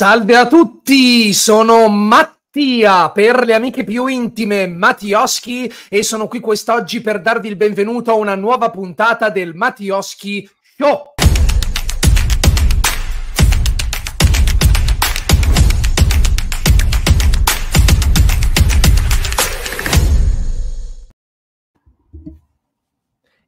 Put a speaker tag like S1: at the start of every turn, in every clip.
S1: Salve a tutti, sono Mattia per le amiche più intime Mattioschi e sono qui quest'oggi per darvi il benvenuto a una nuova puntata del Mattioschi Show.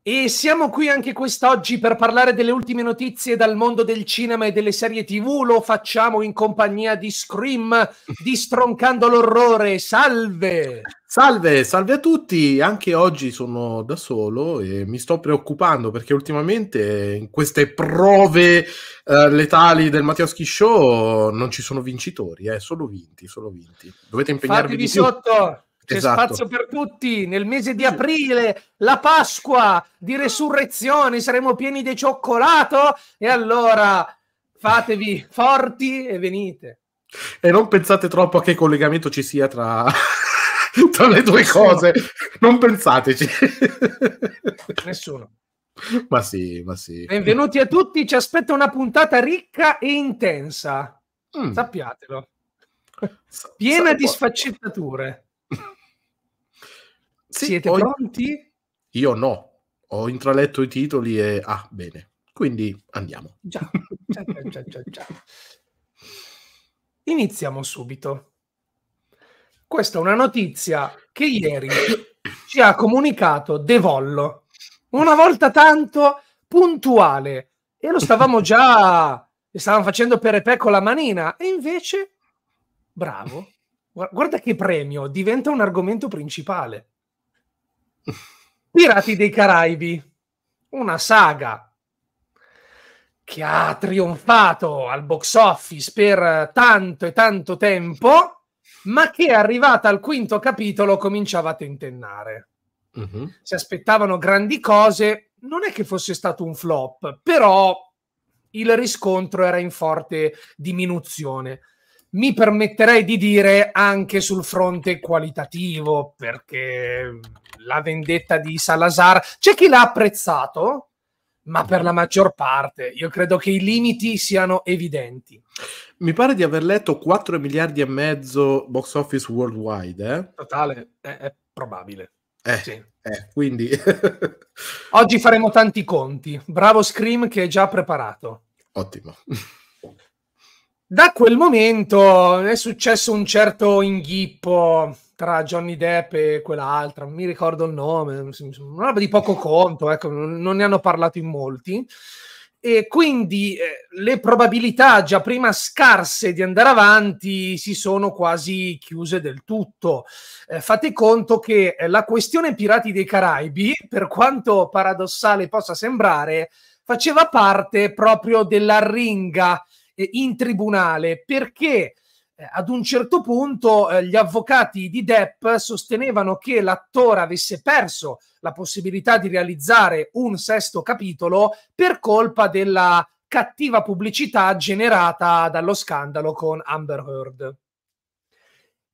S1: E siamo qui anche quest'oggi per parlare delle ultime notizie dal mondo del cinema e delle serie TV. Lo facciamo in compagnia di Scream, di Stroncando l'Orrore. Salve!
S2: Salve, salve a tutti. Anche oggi sono da solo e mi sto preoccupando perché ultimamente in queste prove uh, letali del Mattioschi Show non ci sono vincitori, eh, solo vinti, solo vinti. Dovete impegnarvi
S1: Fatevi
S2: di più.
S1: sotto! C'è
S2: Esatto.
S1: spazio per tutti nel mese di aprile, la Pasqua di resurrezione, saremo pieni di cioccolato e allora fatevi forti e venite.
S2: E non pensate troppo a che collegamento ci sia tra, tra le due cose. Non pensateci.
S1: Nessuno.
S2: ma sì, ma sì.
S1: Benvenuti a tutti, ci aspetta una puntata ricca e intensa.
S2: Mm.
S1: Sappiatelo.
S2: Sa-
S1: Piena
S2: sa-
S1: di sfaccettature.
S2: Sì,
S1: Siete
S2: ho-
S1: pronti?
S2: Io no, ho intraletto i titoli e... Ah, bene. Quindi andiamo.
S1: Già, già, già, già. Iniziamo subito. Questa è una notizia che ieri ci ha comunicato De Vollo. Una volta tanto puntuale. E lo stavamo già... Stavamo facendo per e con la manina. E invece, bravo. Gua- Guarda che premio, diventa un argomento principale. Pirati dei Caraibi, una saga che ha trionfato al box office per tanto e tanto tempo, ma che arrivata al quinto capitolo cominciava a tentennare.
S2: Mhm.
S1: Si aspettavano grandi cose, non è che fosse stato un flop, però il riscontro era in forte diminuzione. Mi permetterei di dire anche sul fronte qualitativo, perché la vendetta di Salazar c'è chi l'ha apprezzato, ma per la maggior parte io credo che i limiti siano evidenti.
S2: Mi pare di aver letto 4 miliardi e mezzo box office worldwide, eh?
S1: Totale, è, è probabile.
S2: Eh,
S1: Sì.
S2: eh, quindi...
S1: Oggi faremo tanti conti. Bravo Scream che è già preparato.
S2: Ottimo.
S1: Da quel momento è successo un certo inghippo tra Johnny Depp e quell'altra, non mi ricordo il nome, una roba di poco conto, ecco, non ne hanno parlato in molti. E quindi eh, le probabilità già prima scarse di andare avanti si sono quasi chiuse del tutto. Eh, fate conto che eh, la questione Pirati dei Caraibi, per quanto paradossale possa sembrare, faceva parte proprio della ringa eh, in tribunale perché ad un certo punto eh, gli avvocati di Depp sostenevano che l'attore avesse perso la possibilità di realizzare un sesto capitolo per colpa della cattiva pubblicità generata dallo scandalo con Amber Heard.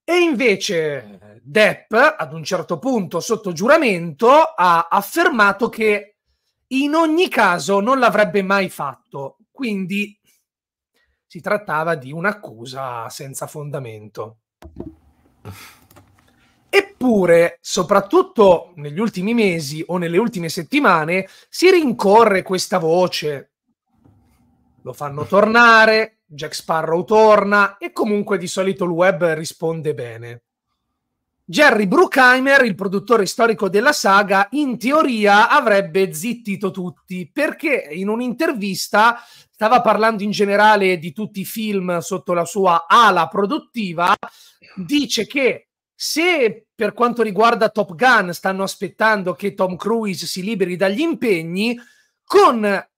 S1: E invece Depp, ad un certo punto, sotto giuramento, ha affermato che in ogni caso non l'avrebbe mai fatto. Quindi si trattava di un'accusa senza fondamento. Eppure, soprattutto negli ultimi mesi o nelle ultime settimane, si rincorre questa voce. Lo fanno tornare, Jack Sparrow torna e comunque di solito il web risponde bene. Jerry Bruckheimer, il produttore storico della saga, in teoria avrebbe zittito tutti perché in un'intervista stava parlando in generale di tutti i film sotto la sua ala produttiva, dice che se per quanto riguarda Top Gun stanno aspettando che Tom Cruise si liberi dagli impegni, con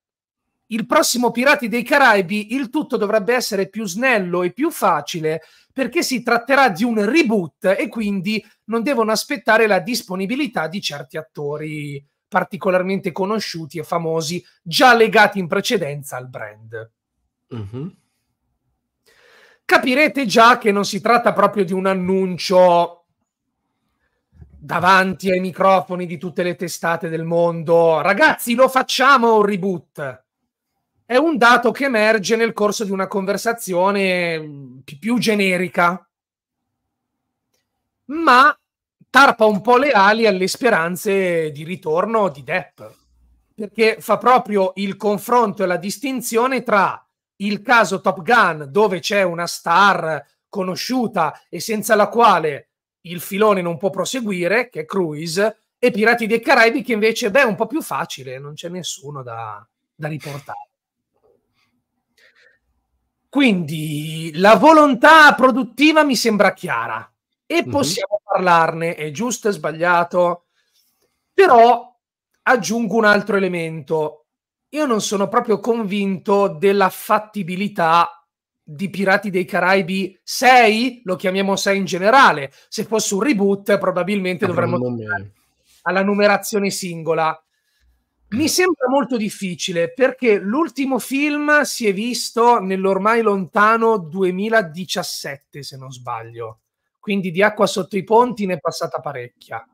S1: il prossimo Pirati dei Caraibi il tutto dovrebbe essere più snello e più facile perché si tratterà di un reboot e quindi non devono aspettare la disponibilità di certi attori particolarmente conosciuti e famosi già legati in precedenza al brand.
S2: Mhm.
S1: Capirete già che non si tratta proprio di un annuncio davanti ai microfoni di tutte le testate del mondo. Ragazzi, lo facciamo un reboot. È un dato che emerge nel corso di una conversazione mm, più generica, ma tarpa un po' le ali alle speranze di ritorno di Depp, perché fa proprio il confronto e la distinzione tra il caso Top Gun, dove c'è una star conosciuta e senza la quale il filone non può proseguire, che è Cruise, e Pirati dei Caraibi, che invece beh, è un po' più facile, non c'è nessuno da, da riportare. Quindi la volontà produttiva mi sembra chiara e mm-hmm. possiamo parlarne, è giusto e sbagliato, però aggiungo un altro elemento. Io non sono proprio convinto della fattibilità di Pirati dei Caraibi 6, lo chiamiamo 6 in generale. Se fosse un reboot, probabilmente dovremmo alla numerazione singola. Mi sembra molto difficile perché l'ultimo film si è visto nell'ormai lontano 2017, se non sbaglio. Quindi di acqua sotto i ponti ne è passata parecchia.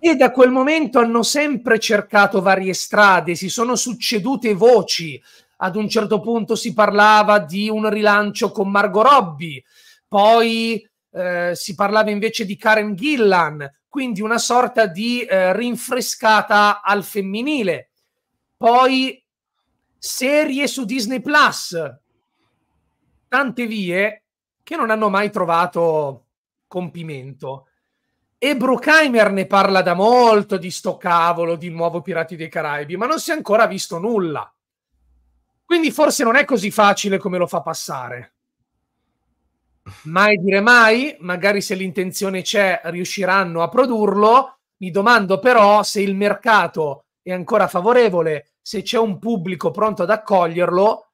S1: E da quel momento hanno sempre cercato varie strade, si sono succedute voci. Ad un certo punto si parlava di un rilancio con Margot Robbie, poi eh, si parlava invece di Karen Gillan, quindi una sorta di eh, rinfrescata al femminile. Poi serie su Disney Plus, tante vie che non hanno mai trovato compimento. E Bruckheimer ne parla da molto di sto cavolo di nuovo Pirati dei Caraibi, ma non si è ancora visto nulla. Quindi forse non è così facile come lo fa passare. Mai dire mai, magari se l'intenzione c'è riusciranno a produrlo. Mi domando però se il mercato è ancora favorevole, se c'è un pubblico pronto ad accoglierlo,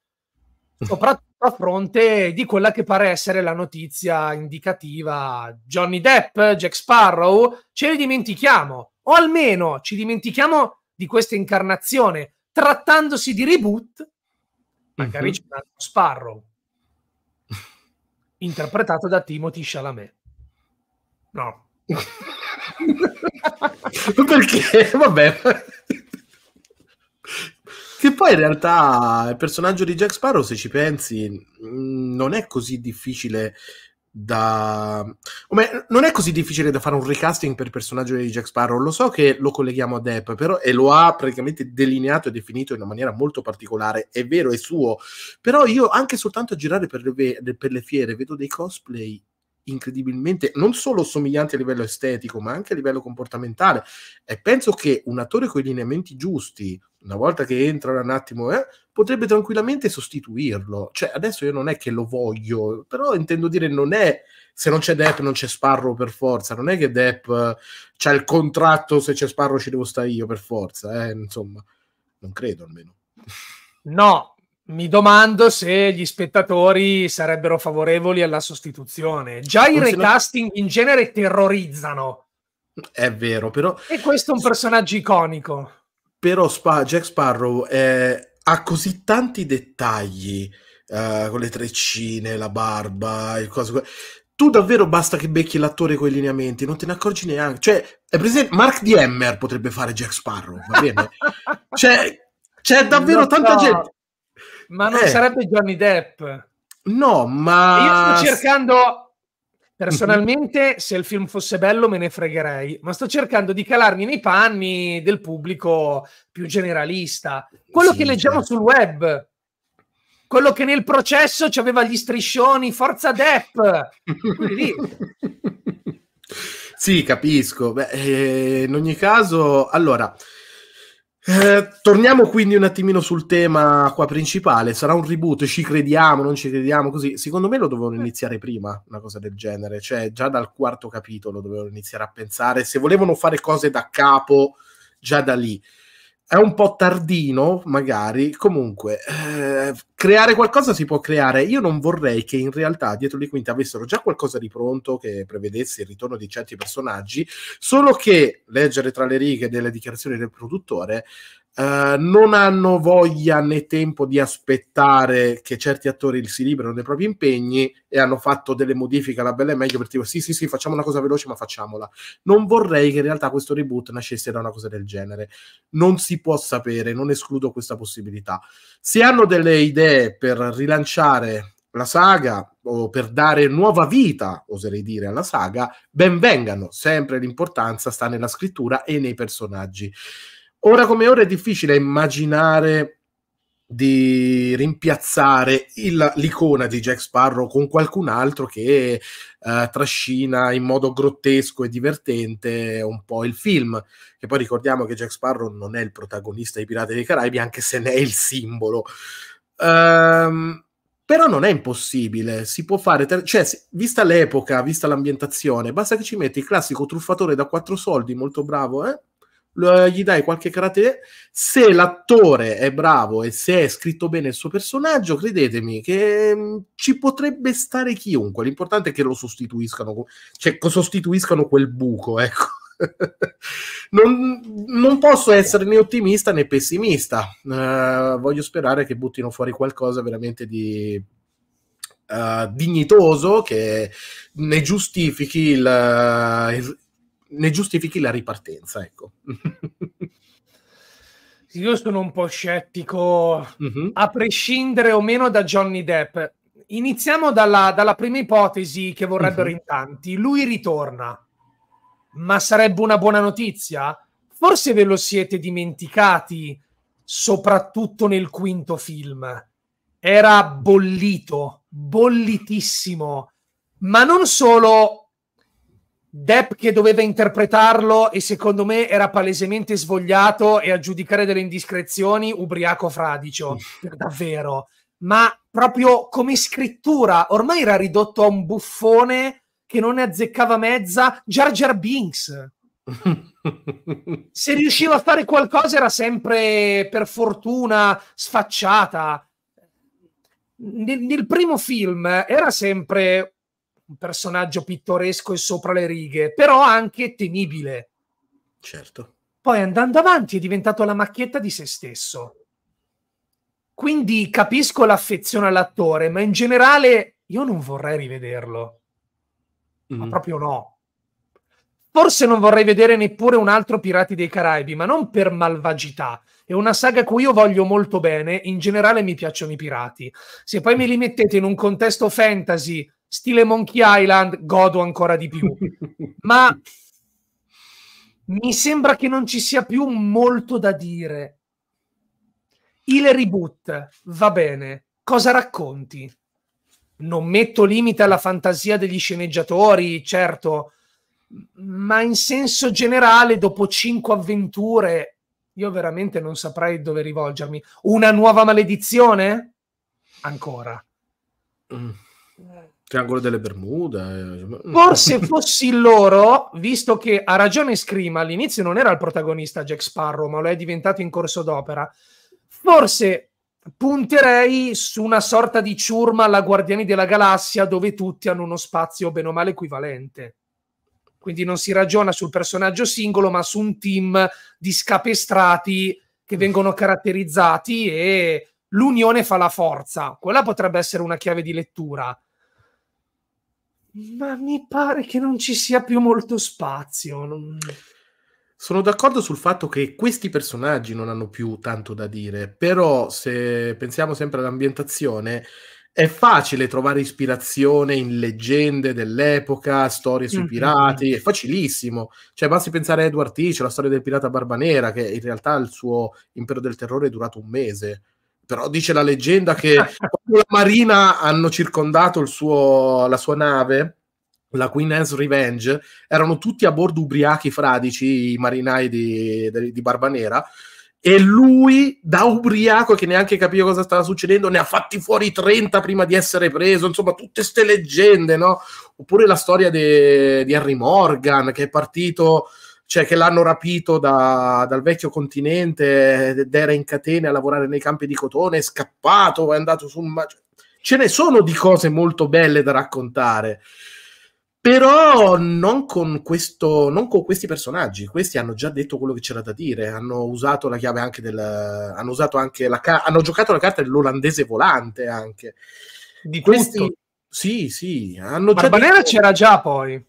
S1: soprattutto a fronte di quella che pare essere la notizia indicativa. Johnny Depp, Jack Sparrow, ce li dimentichiamo, o almeno ci dimentichiamo di questa incarnazione. Trattandosi di reboot, magari uh-huh. c'è un altro Sparrow interpretato da Timothy Chalamet. No.
S2: Perché? Vabbè. Che poi in realtà il personaggio di Jack Sparrow, se ci pensi, mm, non è così difficile da... non è così difficile da fare un recasting per personaggio di Jack Sparrow. Lo so che lo colleghiamo a Depp, però e lo ha praticamente delineato e definito in una maniera molto particolare. È vero, è suo. Però io anche soltanto a girare per le, per le fiere vedo dei cosplay incredibilmente non solo somiglianti a livello estetico, ma anche a livello comportamentale. E penso che un attore con i lineamenti giusti, una volta che entra un attimo, eh, potrebbe tranquillamente sostituirlo. Cioè, adesso io non è che lo voglio, però intendo dire, non è se non c'è Depp non c'è Sparrow per forza, non è che Depp uh, c'ha il contratto, se c'è Sparrow ci devo stare io per forza, eh, insomma, non credo almeno.
S1: No, mi domando se gli spettatori sarebbero favorevoli alla sostituzione. Già i recasting in genere terrorizzano.
S2: È vero, però...
S1: E questo è un personaggio iconico.
S2: Però Spa- Jack Sparrow è... ha così tanti dettagli, uh, con le treccine, la barba, il coso... Tu davvero basta che becchi l'attore con i lineamenti, non te ne accorgi neanche. Cioè, è presente... Mark D. Hammer potrebbe fare Jack Sparrow, va bene? cioè, c'è davvero tanta gente
S1: ma non eh. sarebbe Johnny Depp.
S2: No, ma...
S1: Io sto cercando, personalmente, se il film fosse bello me ne fregherei, ma sto cercando di calarmi nei panni del pubblico più generalista. Quello sì, che leggiamo certo. sul web, quello che nel processo aveva gli striscioni, forza Depp.
S2: sì, capisco. Beh, eh, in ogni caso, allora... Eh, torniamo quindi un attimino sul tema qua principale. Sarà un reboot, ci crediamo, non ci crediamo così. Secondo me lo dovevano iniziare prima, una cosa del genere. Cioè, già dal quarto capitolo dovevano iniziare a pensare se volevano fare cose da capo già da lì è un po' tardino, magari. Comunque, eh, creare qualcosa si può creare. Io non vorrei che in realtà dietro le quinte avessero già qualcosa di pronto che prevedesse il ritorno di certi personaggi, solo che leggere tra le righe delle dichiarazioni del produttore Uh, non hanno voglia né tempo di aspettare che certi attori si liberano dai propri impegni e hanno fatto delle modifiche alla bella e meglio per dire sì sì sì facciamo una cosa veloce ma facciamola non vorrei che in realtà questo reboot nascesse da una cosa del genere non si può sapere non escludo questa possibilità se hanno delle idee per rilanciare la saga o per dare nuova vita, oserei dire, alla saga, ben vengano. Sempre l'importanza sta nella scrittura e nei personaggi. Ora come ora è difficile immaginare di rimpiazzare il, l'icona di Jack Sparrow con qualcun altro che uh, trascina in modo grottesco e divertente un po' il film. Che poi ricordiamo che Jack Sparrow non è il protagonista dei Pirati dei Caraibi, anche se ne è il simbolo. Um, però non è impossibile, si può fare, ter- cioè, vista l'epoca, vista l'ambientazione, basta che ci metti il classico truffatore da quattro soldi, molto bravo, eh? Gli dai qualche carattere. Se l'attore è bravo e se è scritto bene il suo personaggio, credetemi che mm, ci potrebbe stare chiunque. L'importante è che lo sostituiscano, cioè sostituiscano quel buco, ecco. non, non, posso essere né ottimista né pessimista. Uh, voglio sperare che buttino fuori qualcosa veramente di uh, dignitoso che ne giustifichi il, il, ne giustifichi la ripartenza. Ecco.
S1: Io sono un po' scettico, uh-huh. a prescindere o meno da Johnny Depp. Iniziamo dalla, dalla prima ipotesi che vorrebbero uh-huh. in tanti. Lui ritorna ma sarebbe una buona notizia? Forse ve lo siete dimenticati, soprattutto nel quinto film. Era bollito, bollitissimo, ma non solo Depp che doveva interpretarlo e secondo me era palesemente svogliato e a giudicare delle indiscrezioni ubriaco fradicio, davvero. Ma proprio come scrittura, ormai era ridotto a un buffone che non ne azzeccava mezza, Jar Jar Binks. Se riusciva a fare qualcosa era sempre per fortuna sfacciata. Nel, nel primo film era sempre un personaggio pittoresco e sopra le righe, però anche temibile.
S2: Certo.
S1: Poi andando avanti è diventato la macchietta di se stesso. Quindi capisco l'affezione all'attore, ma in generale io non vorrei rivederlo ma mm. proprio no. Forse non vorrei vedere neppure un altro Pirati dei Caraibi, ma non per malvagità. È una saga a cui io voglio molto bene, in generale mi piacciono i pirati. Se poi me li mettete in un contesto fantasy, stile Monkey Island, godo ancora di più. ma mi sembra che non ci sia più molto da dire. Il reboot va bene. Cosa racconti? non metto limite alla fantasia degli sceneggiatori, certo, ma in senso generale, dopo cinque avventure, io veramente non saprei dove rivolgermi. Una nuova maledizione? Ancora.
S2: Mm. Triangolo delle Bermude.
S1: Eh. Forse fossi loro, visto che ha ragione Scream, all'inizio non era il protagonista Jack Sparrow, ma lo è diventato in corso d'opera. Forse punterei su una sorta di ciurma alla Guardiani della Galassia dove tutti hanno uno spazio bene o male equivalente. Quindi non si ragiona sul personaggio singolo, ma su un team di scapestrati che vengono caratterizzati e l'unione fa la forza. Quella potrebbe essere una chiave di lettura. Ma mi pare che non ci sia più molto spazio. Non...
S2: Sono d'accordo sul fatto che questi personaggi non hanno più tanto da dire, però se pensiamo sempre all'ambientazione, è facile trovare ispirazione in leggende dell'epoca, storie sui mm-hmm. pirati, è facilissimo. Cioè, basti pensare a Edward Teach, la storia del pirata Barba Nera, che in realtà il suo impero del terrore è durato un mese. Però dice la leggenda che quando la marina hanno circondato suo, la sua nave, la Queen Anne's Revenge, erano tutti a bordo ubriachi fradici, i marinai di, di, di Barba Nera, e lui, da ubriaco che neanche capiva cosa stava succedendo, ne ha fatti fuori 30 prima di essere preso, insomma, tutte ste leggende, no? Oppure la storia di Harry Morgan, che è partito, cioè che l'hanno rapito da, dal vecchio continente ed era in catene a lavorare nei campi di cotone, è scappato, è andato su un... Ce ne sono di cose molto belle da raccontare però non con, questo, non con questi personaggi. Questi hanno già detto quello che c'era da dire. Hanno usato la chiave anche del. Hanno usato anche la hanno giocato la carta dell'olandese volante anche.
S1: Di questi. Tutto.
S2: Sì, sì. Hanno
S1: Barbanera detto... c'era già poi.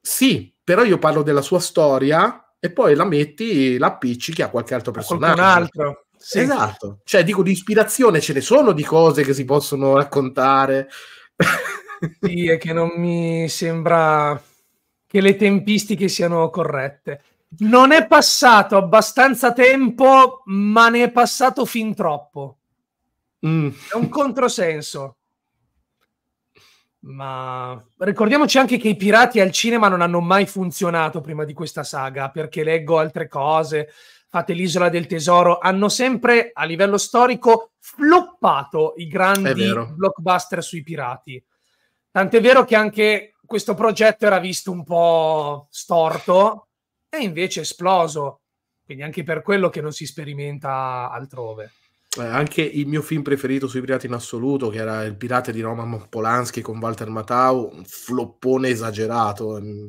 S2: Sì, però io parlo della sua storia e poi la metti, la appiccichi a qualche altro personaggio. Qualcun
S1: altro.
S2: Sì. Esatto. Cioè, dico di ispirazione ce ne sono di cose che si possono raccontare.
S1: Sì, è che non mi sembra che le tempistiche siano corrette. Non è passato abbastanza tempo, ma ne è passato fin troppo. Mm. È un controsenso. Ma ricordiamoci anche che i pirati al cinema non hanno mai funzionato prima di questa saga, perché leggo altre cose. Fate l'isola del tesoro, hanno sempre a livello storico floppato i grandi blockbuster sui pirati. Tant'è vero che anche questo progetto era visto un po' storto e invece è esploso. Quindi anche per quello che non si sperimenta altrove.
S2: Eh, anche il mio film preferito sui pirati in assoluto, che era Il pirata di Roman Polanski con Walter Matthau, un floppone esagerato. Mm,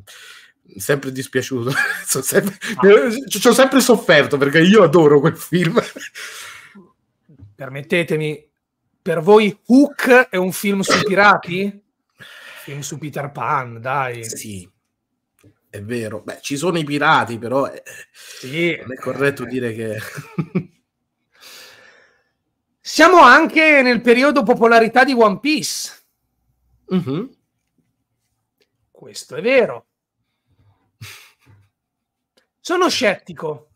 S2: sempre dispiaciuto. sempre... Ah. Ci ho sempre sofferto perché io adoro quel film.
S1: Permettetemi, per voi Hook è un film sui pirati? Film su Peter Pan, dai.
S2: Sì, è vero. Beh, ci sono i pirati, però eh, sì. non è corretto dire che...
S1: Siamo anche nel periodo popolarità di One Piece. Mm-hmm. Questo è vero. Sono scettico.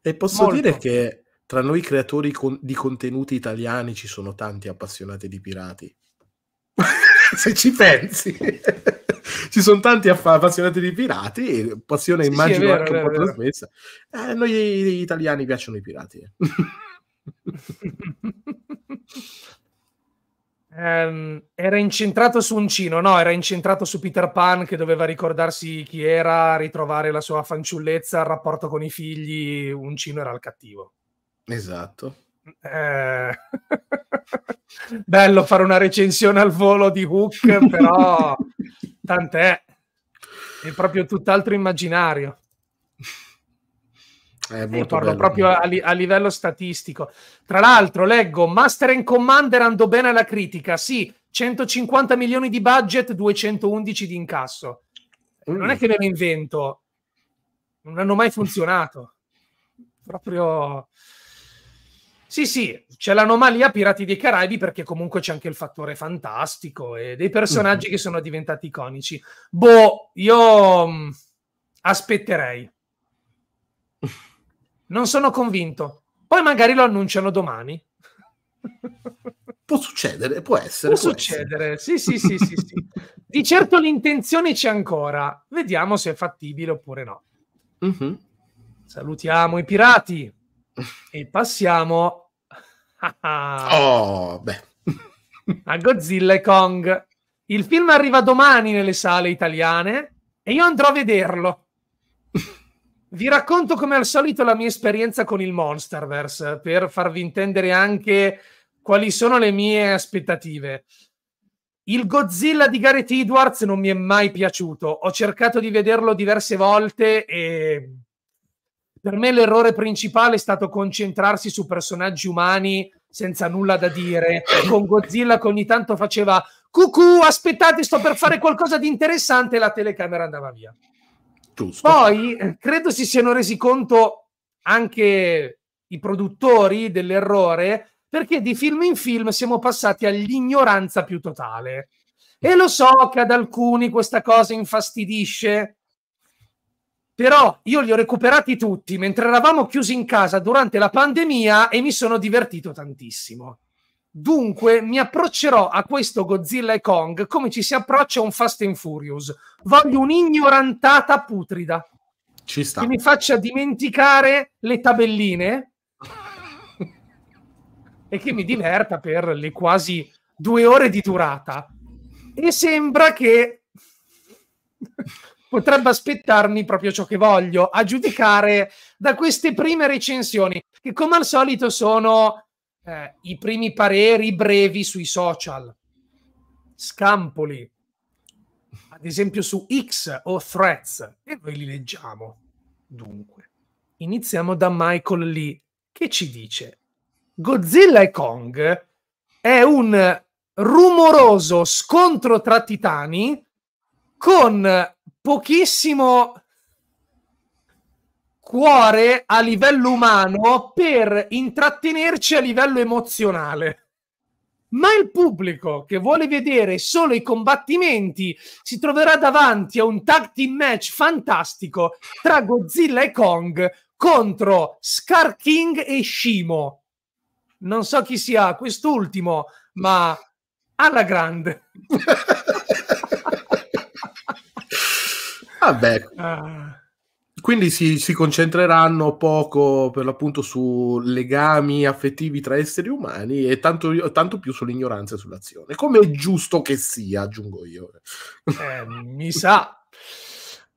S2: E posso Molto. dire che tra noi creatori con- di contenuti italiani ci sono tanti appassionati di pirati. se ci pensi. ci sono tanti appassionati di pirati, passione sì, immagino sì, vero, anche vero, un po' trasmessa. Eh, noi italiani piacciono i pirati.
S1: Um, era incentrato su un cino, no, era incentrato su Peter Pan che doveva ricordarsi chi era, ritrovare la sua fanciullezza, il rapporto con i figli, un cino era il cattivo.
S2: Esatto.
S1: Eh... Bello fare una recensione al volo di Hook, però tant'è. È proprio tutt'altro immaginario. È molto parlo bello. proprio a, li- a, livello statistico. Tra l'altro, leggo Master and Commander andò bene alla critica. Sì, 150 milioni di budget, 211 di incasso. Mm. Non è che me lo invento, non hanno mai funzionato. Proprio sì, sì, c'è l'anomalia Pirati dei Caraibi perché comunque c'è anche il fattore fantastico e dei personaggi mm. che sono diventati iconici. Boh, io mh, mm, aspetterei. Non sono convinto. Poi magari lo annunciano domani.
S2: Può succedere, può essere.
S1: Può, può succedere, essere. sì, sì, sì, sì, sì. Di certo l'intenzione c'è ancora. Vediamo se è fattibile oppure no. Mm-hmm. Salutiamo i pirati e passiamo
S2: oh, beh.
S1: a Godzilla e Kong. Il film arriva domani nelle sale italiane e io andrò a vederlo. Vi racconto come al solito la mia esperienza con il Monsterverse per farvi intendere anche quali sono le mie aspettative. Il Godzilla di Gareth Edwards non mi è mai piaciuto. Ho cercato di vederlo diverse volte e per me l'errore principale è stato concentrarsi su personaggi umani senza nulla da dire. Con Godzilla che ogni tanto faceva cucù, aspettate, sto per fare qualcosa di interessante e la telecamera andava via. Giusto. Poi eh, credo si siano resi conto anche i produttori dell'errore perché di film in film siamo passati all'ignoranza più totale. E lo so che ad alcuni questa cosa infastidisce, però io li ho recuperati tutti mentre eravamo chiusi in casa durante la pandemia e mi sono divertito tantissimo. Dunque mi approccerò a questo Godzilla e Kong come ci si approccia a un Fast and Furious. Voglio un'ignorantata putrida.
S2: Ci sta.
S1: Che mi faccia dimenticare le tabelline e che mi diverta per le quasi due ore di durata. E sembra che potrebbe aspettarmi proprio ciò che voglio, a giudicare da queste prime recensioni, che come al solito sono eh, i primi pareri brevi sui social. Scampoli. Ad esempio su X o Threads, e noi li leggiamo. Dunque, iniziamo da Michael Lee, che ci dice Godzilla e Kong è un rumoroso scontro tra titani con pochissimo cuore a livello umano per intrattenerci a livello emozionale. Ma il pubblico che vuole vedere solo i combattimenti si troverà davanti a un tag team match fantastico tra Godzilla e Kong contro Scar King e Shimo. Non so chi sia quest'ultimo, ma alla grande.
S2: Vabbè. Ah. Quindi si, si, concentreranno poco per l'appunto su legami affettivi tra esseri umani e tanto, tanto più sull'ignoranza e sull'azione. Come è giusto che sia, aggiungo io.
S1: Eh, mi sa.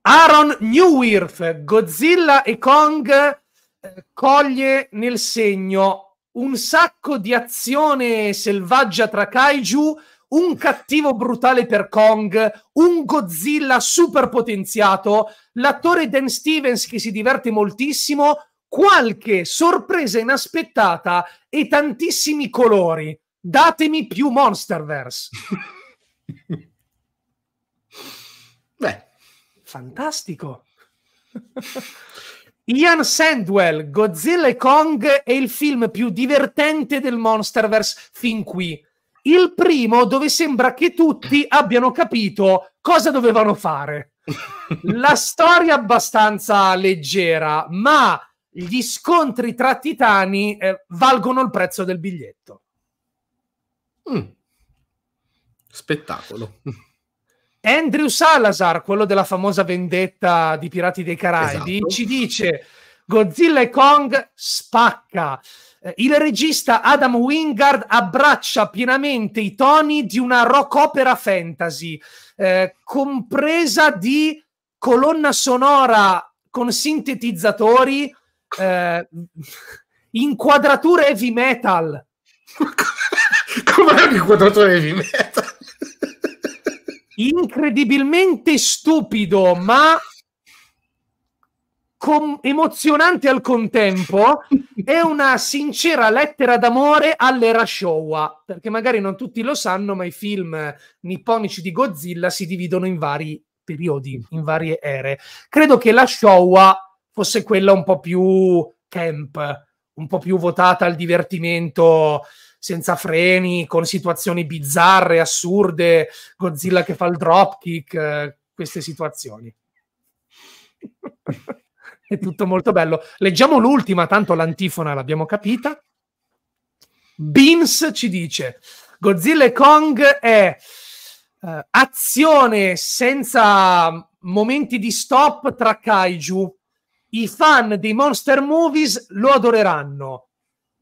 S1: Aaron Newirth, Godzilla e Kong eh, coglie nel segno un sacco di azione selvaggia tra kaiju un cattivo brutale per Kong, un Godzilla super potenziato, l'attore Dan Stevens che si diverte moltissimo, qualche sorpresa inaspettata e tantissimi colori. Datemi più Monsterverse.
S2: Beh,
S1: fantastico. Ian Sandwell, Godzilla e Kong è il film più divertente del Monsterverse fin qui il primo dove sembra che tutti abbiano capito cosa dovevano fare. La storia è abbastanza leggera, ma gli scontri tra titani eh, valgono il prezzo del biglietto.
S2: Mm. Spettacolo.
S1: Andrew Salazar, quello della famosa vendetta di Pirati dei Caraibi, esatto. ci dice Godzilla e Kong spacca. Eh, il regista Adam Wingard abbraccia pienamente i toni di una rock opera fantasy, eh, compresa di colonna sonora con sintetizzatori, eh, inquadrature heavy metal.
S2: Com'è l'inquadratura heavy metal?
S1: Incredibilmente stupido, ma com- emozionante al contempo è una sincera lettera d'amore all'era Showa, perché magari non tutti lo sanno, ma i film nipponici di Godzilla si dividono in vari periodi, in varie ere. Credo che la Showa fosse quella un po' più camp, un po' più votata al divertimento senza freni, con situazioni bizzarre, assurde, Godzilla che fa il dropkick, eh, queste situazioni. è tutto molto bello. Leggiamo l'ultima, tanto l'antifona l'abbiamo capita. Beans ci dice: Godzilla e Kong è uh, azione senza momenti di stop tra kaiju. I fan dei monster movies lo adoreranno.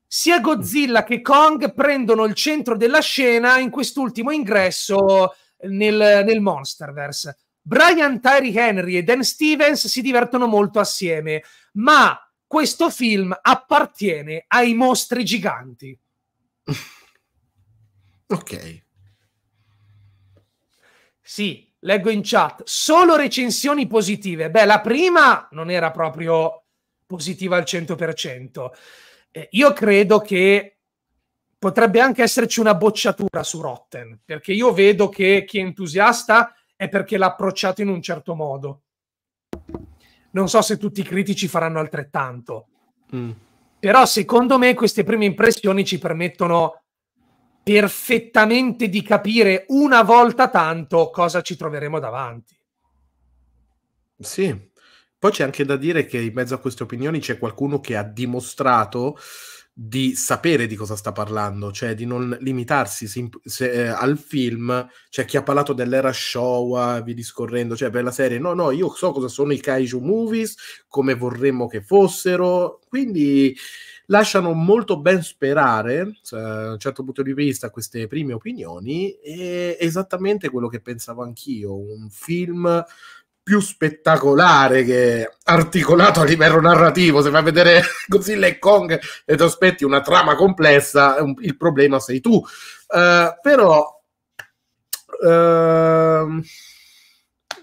S1: Sia Godzilla che Kong prendono il centro della scena in quest'ultimo ingresso nel, nel Monsterverse. Brian Tyree Henry e Dan Stevens si divertono molto assieme, ma questo film appartiene ai mostri giganti.
S2: ok.
S1: Sì, leggo in chat, solo recensioni positive. Beh, la prima non era proprio positiva al 100%. Eh, io credo che potrebbe anche esserci una bocciatura su Rotten, perché io vedo che chi è entusiasta è perché l'ha approcciato in un certo modo. Non so se tutti i critici faranno altrettanto. Mm. Però secondo me queste prime impressioni ci permettono perfettamente di capire una volta tanto cosa ci troveremo davanti.
S2: Sì, poi c'è anche da dire che in mezzo a queste opinioni c'è qualcuno che ha dimostrato di sapere di cosa sta parlando, cioè di non limitarsi se, se, eh, al film, cioè chi ha parlato dell'era Showa, vi discorrendo, cioè per la serie, no, no, io so cosa sono i kaiju movies, come vorremmo che fossero, quindi lasciano molto ben sperare, cioè, da un certo punto di vista, queste prime opinioni, e esattamente quello che pensavo anch'io, un film più spettacolare che articolato a livello narrativo. Se vai a vedere Godzilla e Kong e ti aspetti una trama complessa, il problema sei tu. Uh, però uh,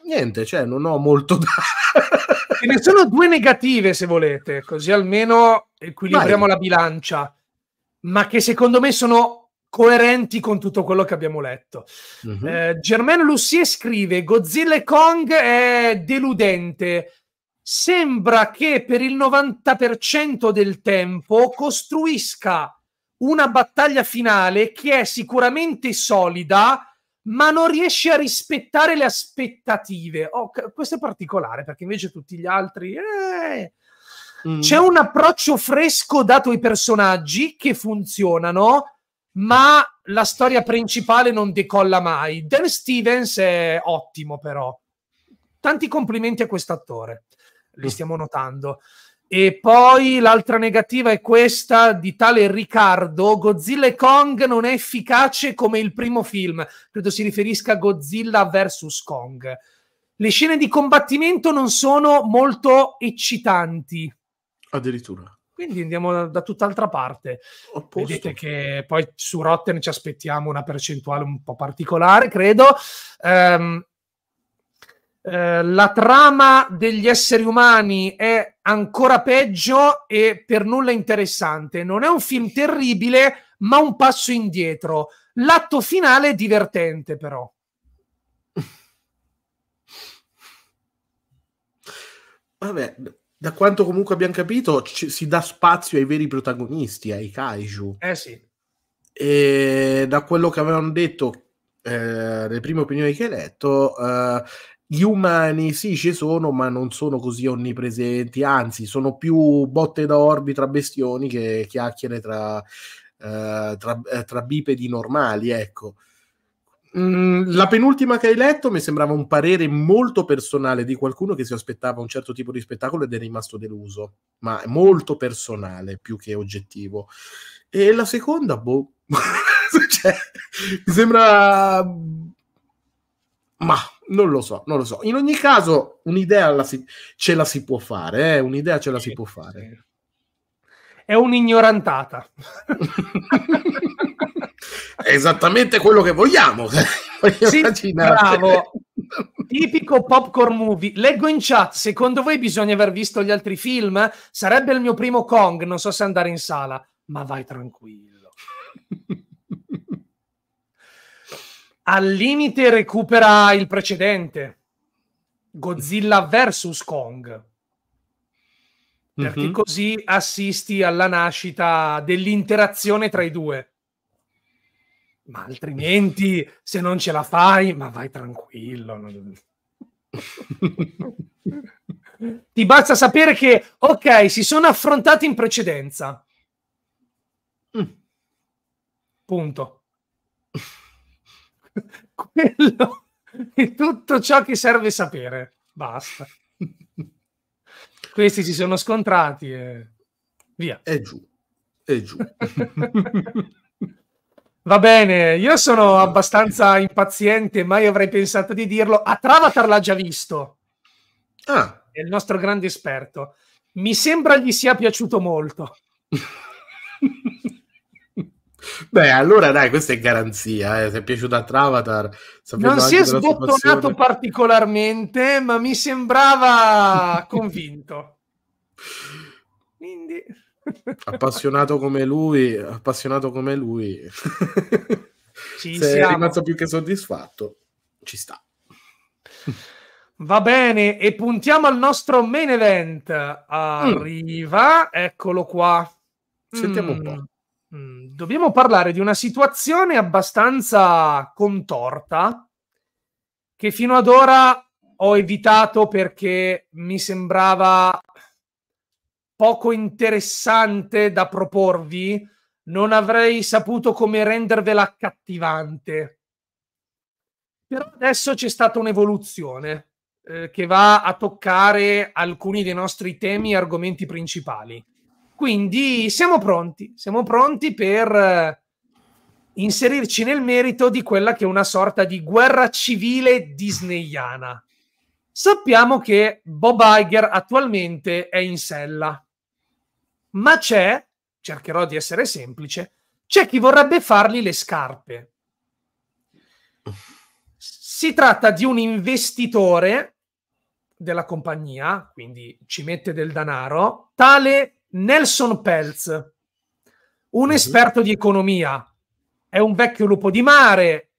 S2: niente, cioè non ho molto da...
S1: Ce ne sono due negative se volete, così almeno equilibriamo Vai. la bilancia, ma che secondo me sono coerenti con tutto quello che abbiamo letto. Uh-huh. Eh, Germaine Lussier scrive: Godzilla e Kong è deludente. Sembra che per il 90% del tempo costruisca una battaglia finale che è sicuramente solida, ma non riesce a rispettare le aspettative. Oh, questo è particolare perché invece tutti gli altri. Eh, mm. C'è un approccio fresco dato ai personaggi che funzionano ma la storia principale non decolla mai. Dan Stevens è ottimo, però. Tanti complimenti a quest'attore, li mm. stiamo notando. E poi l'altra negativa è questa di tale Riccardo: Godzilla e Kong non è efficace come il primo film. Credo si riferisca a Godzilla vs. Kong. Le scene di combattimento non sono molto eccitanti.
S2: Addirittura.
S1: Quindi andiamo da, da tutt'altra parte. Vedete che poi su Rotten ci aspettiamo una percentuale un po' particolare, credo. Um, eh, la trama degli esseri umani è ancora peggio e per nulla interessante. Non è un film terribile, ma un passo indietro. L'atto finale è divertente, però.
S2: Vabbè, da quanto comunque abbiamo capito, ci, si dà spazio ai veri protagonisti, ai kaiju.
S1: Eh sì.
S2: E da quello che avevano detto eh, le prime opinioni che hai letto, eh, gli umani sì ci sono, ma non sono così onnipresenti, anzi sono più botte d'orbi tra bestioni che chiacchiere tra, eh, tra, eh, tra bipedi normali, ecco. Mm, la penultima che hai letto mi sembrava un parere molto personale di qualcuno che si aspettava un certo tipo di spettacolo ed è rimasto deluso, ma è molto personale più che oggettivo. E la seconda, boh, cioè, mi sembra... Ma non lo so, non lo so. In ogni caso, un'idea la si... ce la si può fare, eh? un'idea ce la si può fare.
S1: È un'ignorantata.
S2: È esattamente quello che vogliamo.
S1: sì, bravo. Tipico popcorn movie. Leggo in chat, secondo voi bisogna aver visto gli altri film? Sarebbe il mio primo Kong, non so se andare in sala. Ma vai tranquillo. Al limite recupera il precedente. Godzilla vs Kong. Perché mm-hmm. così assisti alla nascita dell'interazione tra i due ma altrimenti se non ce la fai, ma vai tranquillo. Ti basta sapere che, ok, si sono affrontati in precedenza. Mm. Punto. Quello è tutto ciò che serve sapere. Basta. Questi si sono scontrati e via.
S2: È giù. È giù.
S1: Va bene, io sono abbastanza impaziente, mai avrei pensato di dirlo. A Travatar l'ha già visto.
S2: Ah.
S1: È il nostro grande esperto. Mi sembra gli sia piaciuto molto.
S2: Beh, allora dai, questa è garanzia. Eh. Se è piaciuto a Travatar,
S1: non si è sbottonato particolarmente, ma mi sembrava convinto. Quindi
S2: appassionato come lui, appassionato come lui, ci se siamo. è rimasto più che soddisfatto, ci sta.
S1: Va bene, e puntiamo al nostro main event. Arriva, mm. eccolo qua.
S2: Sentiamo mm. un po'.
S1: Mm. Dobbiamo parlare di una situazione abbastanza contorta che fino ad ora ho evitato perché mi sembrava poco interessante da proporvi, non avrei saputo come rendervela accattivante. Però adesso c'è stata un'evoluzione eh, che va a toccare alcuni dei nostri temi e argomenti principali. Quindi siamo pronti, siamo pronti per eh, inserirci nel merito di quella che è una sorta di guerra civile disneyana. Sappiamo che Bob Iger attualmente è in sella ma c'è, cercherò di essere semplice, c'è chi vorrebbe fargli le scarpe. Si tratta di un investitore della compagnia, quindi ci mette del denaro, tale Nelson Pelz, un mm-hmm. esperto di economia. È un vecchio lupo di mare,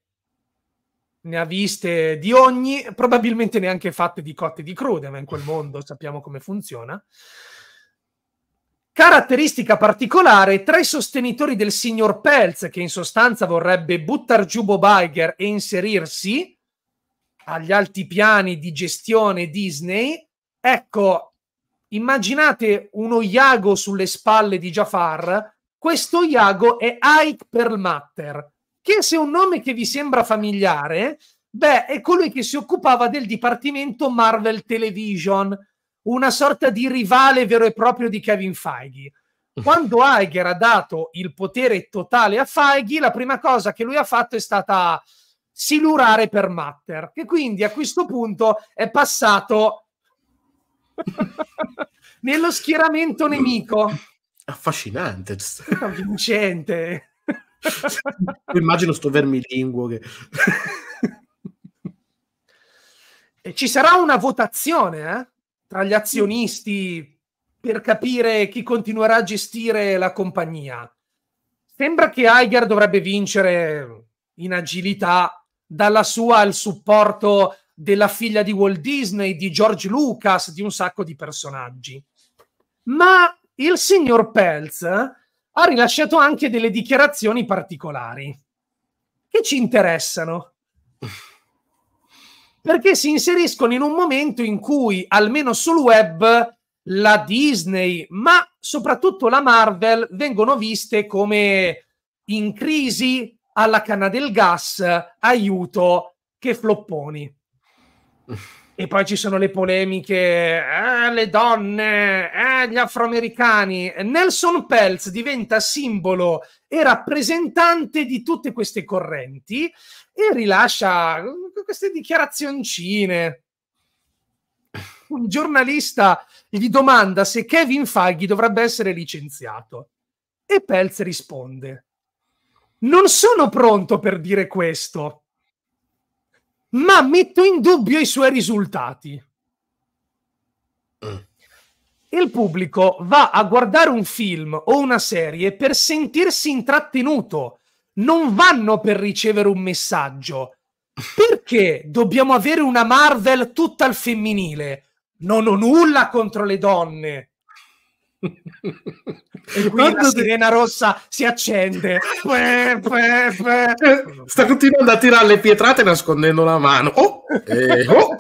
S1: ne ha viste di ogni, probabilmente neanche fatte di cotte di crude, ma in quel mondo sappiamo come funziona. Caratteristica particolare, tra i sostenitori del signor Pelz, che in sostanza vorrebbe buttare giù Bob Iger e inserirsi agli alti piani di gestione Disney, ecco, immaginate uno Iago sulle spalle di Jafar, questo Iago è Ike Perlmutter, che se è un nome che vi sembra familiare, beh, è colui che si occupava del dipartimento Marvel Television, una sorta di rivale vero e proprio di Kevin Feige. Quando Iger ha dato il potere totale a Feige, la prima cosa che lui ha fatto è stata silurare per Matter, che quindi a questo punto è passato nello schieramento nemico.
S2: Affascinante.
S1: Vincente.
S2: Immagino sto vermilinguo che...
S1: ci sarà una votazione eh, tra gli azionisti per capire chi continuerà a gestire la compagnia. Sembra che Iger dovrebbe vincere in agilità dalla sua al supporto della figlia di Walt Disney, di George Lucas, di un sacco di personaggi. Ma il signor Pelz ha rilasciato anche delle dichiarazioni particolari che ci interessano. Perché si inseriscono in un momento in cui, almeno sul web, la Disney, ma soprattutto la Marvel, vengono viste come in crisi alla canna del gas, aiuto, che flopponi. E poi ci sono le polemiche, eh, le donne, eh, gli afroamericani. Nelson Peltz diventa simbolo e rappresentante di tutte queste correnti e rilascia queste dichiarazioncine. Un giornalista gli domanda se Kevin Feige dovrebbe essere licenziato e Peltz risponde: Non sono pronto per dire questo ma metto in dubbio i suoi risultati. Mm. Il pubblico va a guardare un film o una serie per sentirsi intrattenuto, non vanno per ricevere un messaggio. Perché dobbiamo avere una Marvel tutta al femminile? Non ho nulla contro le donne. e qui la sirena rossa si accende
S2: sta continuando a tirare le pietrate nascondendo la mano oh, eh, oh.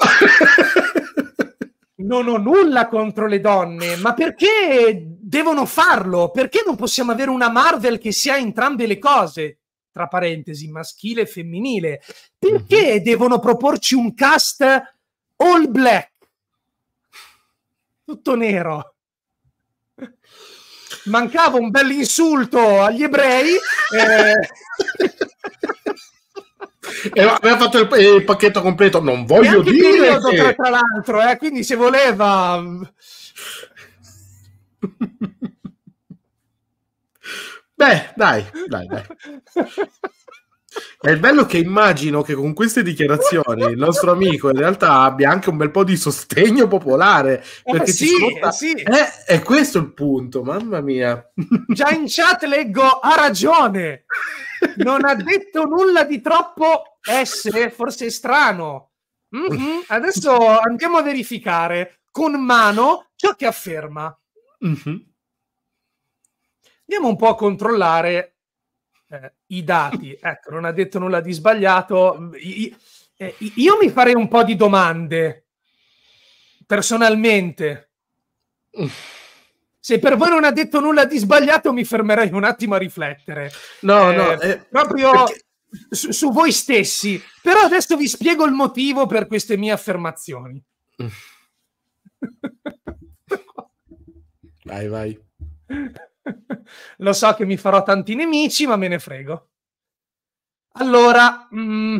S1: non ho nulla contro le donne ma perché devono farlo perché non possiamo avere una Marvel che sia entrambe le cose tra parentesi maschile e femminile perché mm-hmm. devono proporci un cast all black tutto nero mancava un bel insulto agli ebrei. Eh...
S2: e aveva fatto il, il, pacchetto completo. Non voglio dire.
S1: Che... tra, tra l'altro, eh, quindi se voleva.
S2: Beh, dai, dai, dai. È bello che immagino che con queste dichiarazioni il nostro amico in realtà abbia anche un bel po' di sostegno popolare. Eh, perché eh sì, sconta... sì. Eh, è questo il punto, mamma mia.
S1: Già in chat leggo, ha ragione. Non ha detto nulla di troppo S, forse è strano. Mm-hmm. Adesso andiamo a verificare con mano ciò che afferma. Mm-hmm. Andiamo un po' a controllare eh, i dati. Ecco, non ha detto nulla di sbagliato. I, eh, io mi farei un po' di domande personalmente. Se per voi non ha detto nulla di sbagliato, mi fermerei un attimo a riflettere.
S2: No, eh, no,
S1: eh, proprio perché... su, su, voi stessi. Però adesso vi spiego il motivo per queste mie affermazioni.
S2: vai, vai.
S1: Lo so che mi farò tanti nemici, ma me ne frego. Allora, mh, mm,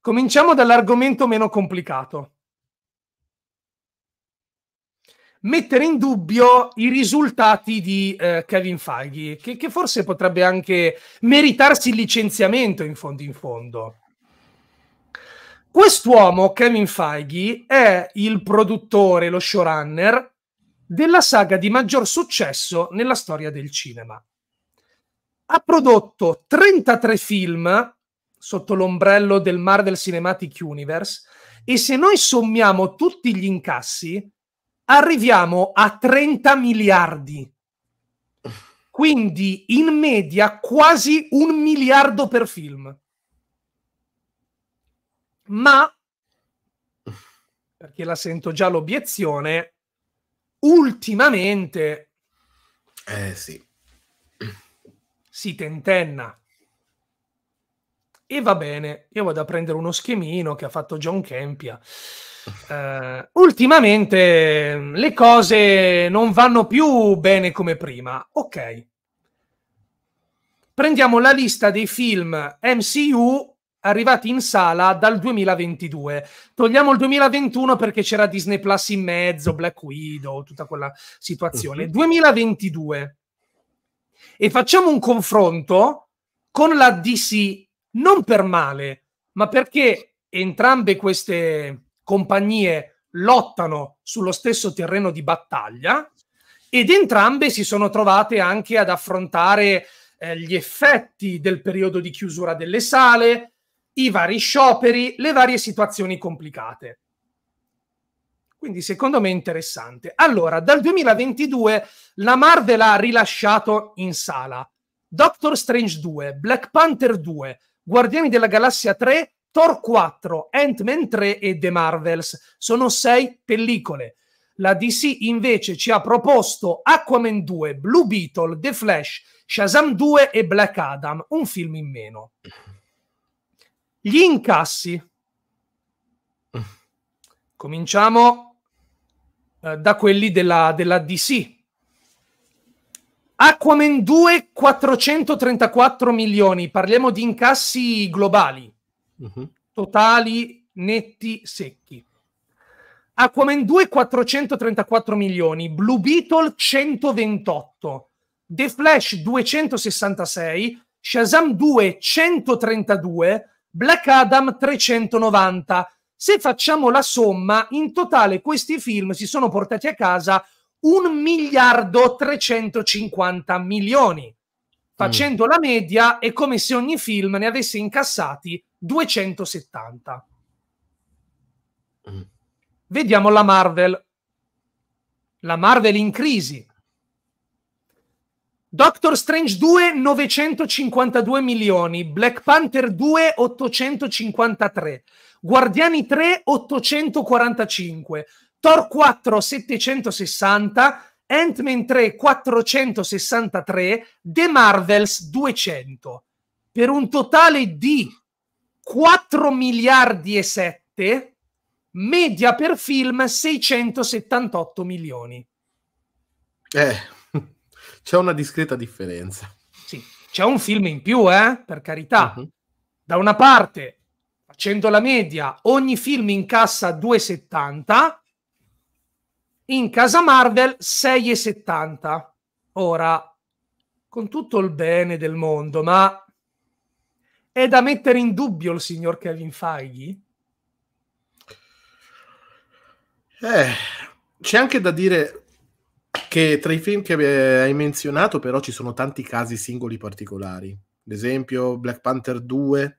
S1: cominciamo dall'argomento meno complicato. Mettere in dubbio i risultati di eh, Kevin Feige, che, che, forse potrebbe anche meritarsi il licenziamento in fondo in fondo. Quest'uomo, Kevin Feige, è il produttore, lo showrunner della saga di maggior successo nella storia del cinema. Ha prodotto 33 film sotto l'ombrello del Marvel Cinematic Universe e se noi sommiamo tutti gli incassi arriviamo a 30 miliardi. Quindi in media quasi un miliardo per film. Ma, perché la sento già l'obiezione, ultimamente...
S2: Eh sì.
S1: Si tentenna. E va bene, io vado a prendere uno schemino che ha fatto John Kempia. Uh, ultimamente le cose non vanno più bene come prima. Ok. Prendiamo la lista dei film MCU arrivati in sala dal 2022. Togliamo il 2021 perché c'era Disney Plus in mezzo, Black Widow, tutta quella situazione. Uh-huh. 2022. E facciamo un confronto con la DC, non per male, ma perché entrambe queste compagnie lottano sullo stesso terreno di battaglia ed entrambe si sono trovate anche ad affrontare eh, gli effetti del periodo di chiusura delle sale, i vari scioperi, le varie situazioni complicate. Quindi secondo me è interessante. Allora, dal 2022 la Marvel ha rilasciato in sala Doctor Strange 2, Black Panther 2, Guardiani della Galassia 3, Thor 4, Ant-Man 3 e The Marvels. Sono sei pellicole. La DC invece ci ha proposto Aquaman 2, Blue Beetle, The Flash, Shazam 2 e Black Adam, un film in meno. Gli incassi. Cominciamo eh, da quelli della, della DC. Aquaman 2 434 milioni, parliamo di incassi globali, uh-huh. totali, netti, secchi. Aquaman 2 434 milioni, Blue Beetle 128, The Flash 266, Shazam 2 132, Black Adam 390. Se facciamo la somma, in totale questi film si sono portati a casa un miliardo 350 milioni. Facendo mm. la media è come se ogni film ne avesse incassati 270. Mm. Vediamo la Marvel. La Marvel in crisi. Doctor Strange 2 952 milioni, Black Panther 2 853, Guardiani 3 845, Thor 4 760, Ant-Man 3 463, The Marvels 200, per un totale di 4 miliardi e 7, media per film 678 milioni.
S2: Eh, c'è una discreta differenza.
S1: Sì, c'è un film in più, eh? per carità. Uh-huh. Da una parte, facendo la media, ogni film incassa 2,70, in casa Marvel 6,70. Ora, con tutto il bene del mondo, ma è da mettere in dubbio il signor Kevin Feige?
S2: Eh, c'è anche da dire che tra i film che hai menzionato però ci sono tanti casi singoli particolari. Ad esempio Black Panther 2,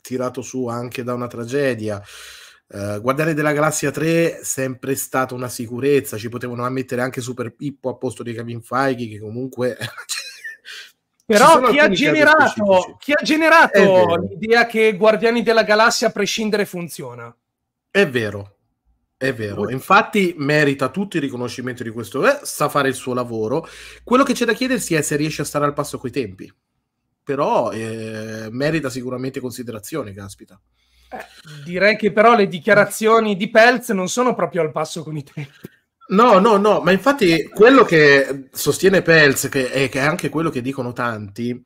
S2: tirato su anche da una tragedia. Uh, Guardiani della Galassia 3 sempre stata una sicurezza, ci potevano mettere anche Super Pippo a posto di Kevin Feige che comunque
S1: però chi ha, generato, chi ha generato l'idea che Guardiani della Galassia a prescindere funziona?
S2: È vero, è vero, infatti merita tutti i riconoscimenti di questo, eh, sa fare il suo lavoro. Quello che c'è da chiedersi è se riesce a stare al passo coi tempi. Però eh, merita sicuramente considerazioni, caspita.
S1: Eh, direi che però le dichiarazioni di Pelz non sono proprio al passo con i tempi.
S2: No, no, no, ma infatti quello che sostiene Pelz, che è, che è anche quello che dicono tanti,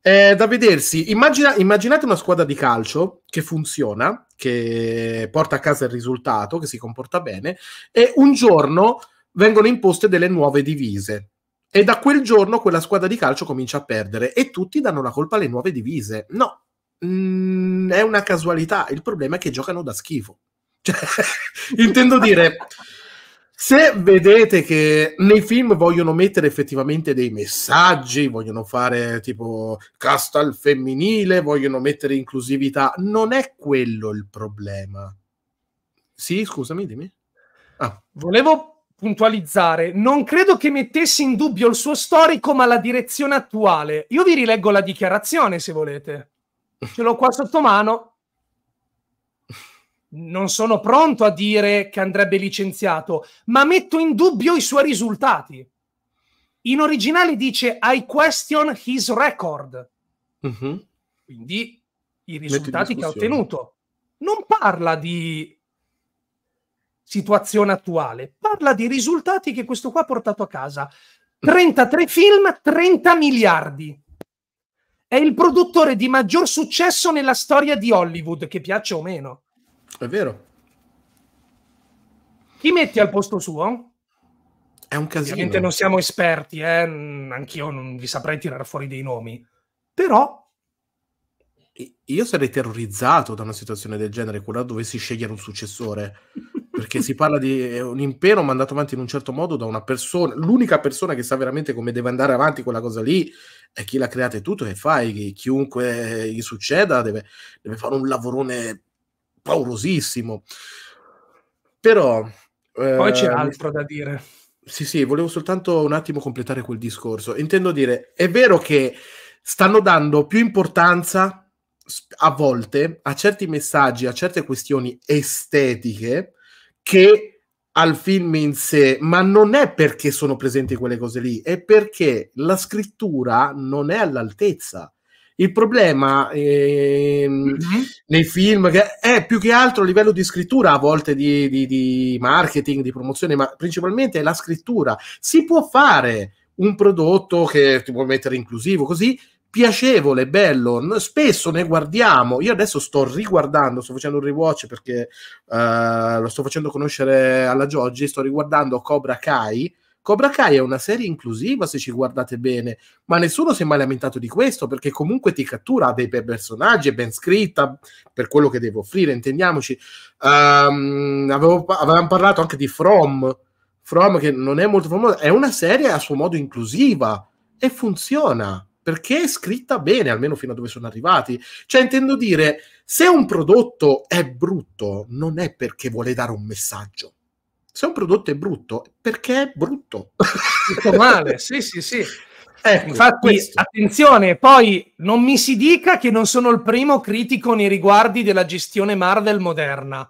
S2: è da vedersi. Immagina, immaginate una squadra di calcio che funziona, che porta a casa il risultato, che si comporta bene, e un giorno vengono imposte delle nuove divise. E da quel giorno quella squadra di calcio comincia a perdere e tutti danno la colpa alle nuove divise. No, mm, è una casualità. Il problema è che giocano da schifo. Cioè, intendo dire, se vedete che nei film vogliono mettere effettivamente dei messaggi, vogliono fare tipo cast al femminile, vogliono mettere inclusività, non è quello il problema. Sì, scusami, dimmi.
S1: Ah. Volevo puntualizzare, non credo che mettessi in dubbio il suo storico, ma la direzione attuale. Io vi rileggo la dichiarazione se volete. Ce l'ho qua sotto mano non sono pronto a dire che andrebbe licenziato, ma metto in dubbio i suoi risultati. In originale dice I question his record. Uh-huh. Quindi i risultati che ha ottenuto. Non parla di situazione attuale, parla di risultati che questo qua ha portato a casa. 33 film, 30 miliardi. È il produttore di maggior successo nella storia di Hollywood, che piaccia o meno.
S2: È vero.
S1: Chi metti al posto suo?
S2: È un casino.
S1: Ovviamente non siamo esperti, eh? anch'io non vi saprei tirare fuori dei nomi. Però...
S2: Io sarei terrorizzato da una situazione del genere, quella dovessi scegliere un successore. perché si parla di un impero mandato avanti in un certo modo da una persona, l'unica persona che sa veramente come deve andare avanti quella cosa lì è chi l'ha creata e tutto, che fai, chiunque gli succeda deve, deve fare un lavorone paurosissimo. Però...
S1: Poi c'è eh, altro da dire.
S2: Sì, sì, volevo soltanto un attimo completare quel discorso. Intendo dire, è vero che stanno dando più importanza a volte a certi messaggi, a certe questioni estetiche che al film in sé, ma non è perché sono presenti quelle cose lì, è perché la scrittura non è all'altezza. Il problema ehm, mm-hmm. nei film che è più che altro a livello di scrittura, a volte di, di, di, marketing, di promozione, ma principalmente è la scrittura. Si può fare un prodotto che ti può mettere inclusivo, così piacevole, bello. Spesso ne guardiamo. Io adesso sto riguardando, sto facendo un rewatch perché uh, lo sto facendo conoscere alla Gioggi. Sto riguardando Cobra Kai Cobra Kai è una serie inclusiva se ci guardate bene, ma nessuno si è mai lamentato di questo perché comunque ti cattura, dei bei personaggi, è ben scritta per quello che deve offrire, intendiamoci. Um, avevo, avevamo parlato anche di From, From che non è molto famosa, è una serie a suo modo inclusiva e funziona perché è scritta bene, almeno fino a dove sono arrivati. Cioè, intendo dire, se un prodotto è brutto, non è perché vuole dare un messaggio se un prodotto è brutto, perché è brutto?
S1: Tutto male, sì, sì, sì. Ecco, Infatti, questo. attenzione, poi non mi si dica che non sono il primo critico nei riguardi della gestione Marvel moderna.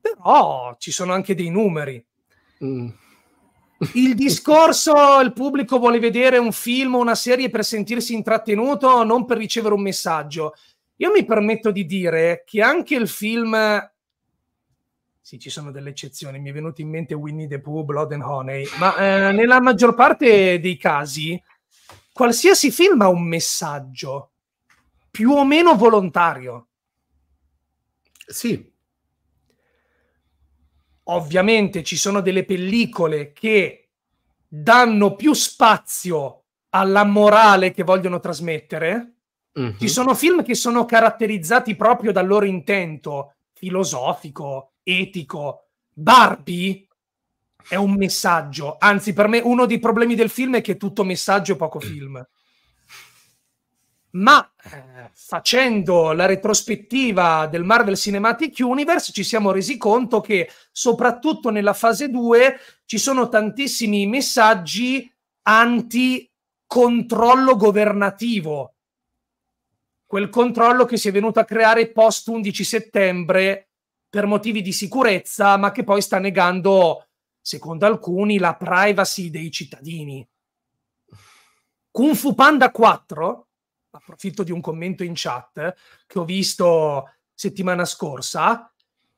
S1: Però ci sono anche dei numeri. Mm. Il discorso, il pubblico vuole vedere un film o una serie per sentirsi intrattenuto, non per ricevere un messaggio. Io mi permetto di dire che anche il film sì, ci sono delle eccezioni, mi è venuto in mente Winnie the Pooh, Blood and Honey, ma eh, nella maggior parte dei casi qualsiasi film ha un messaggio, più o meno volontario.
S2: Sì.
S1: Ovviamente ci sono delle pellicole che danno più spazio alla morale che vogliono trasmettere. Mm-hmm. Ci sono film che sono caratterizzati proprio dal loro intento filosofico, etico. Barbie è un messaggio. Anzi, per me uno dei problemi del film è che è tutto messaggio e poco film. Ma eh, facendo la retrospettiva del Marvel Cinematic Universe ci siamo resi conto che soprattutto nella fase 2 ci sono tantissimi messaggi anti-controllo governativo. Quel controllo che si è venuto a creare post 11 settembre per motivi di sicurezza, ma che poi sta negando, secondo alcuni, la privacy dei cittadini. Kung Fu Panda 4, approfitto di un commento in chat che ho visto settimana scorsa,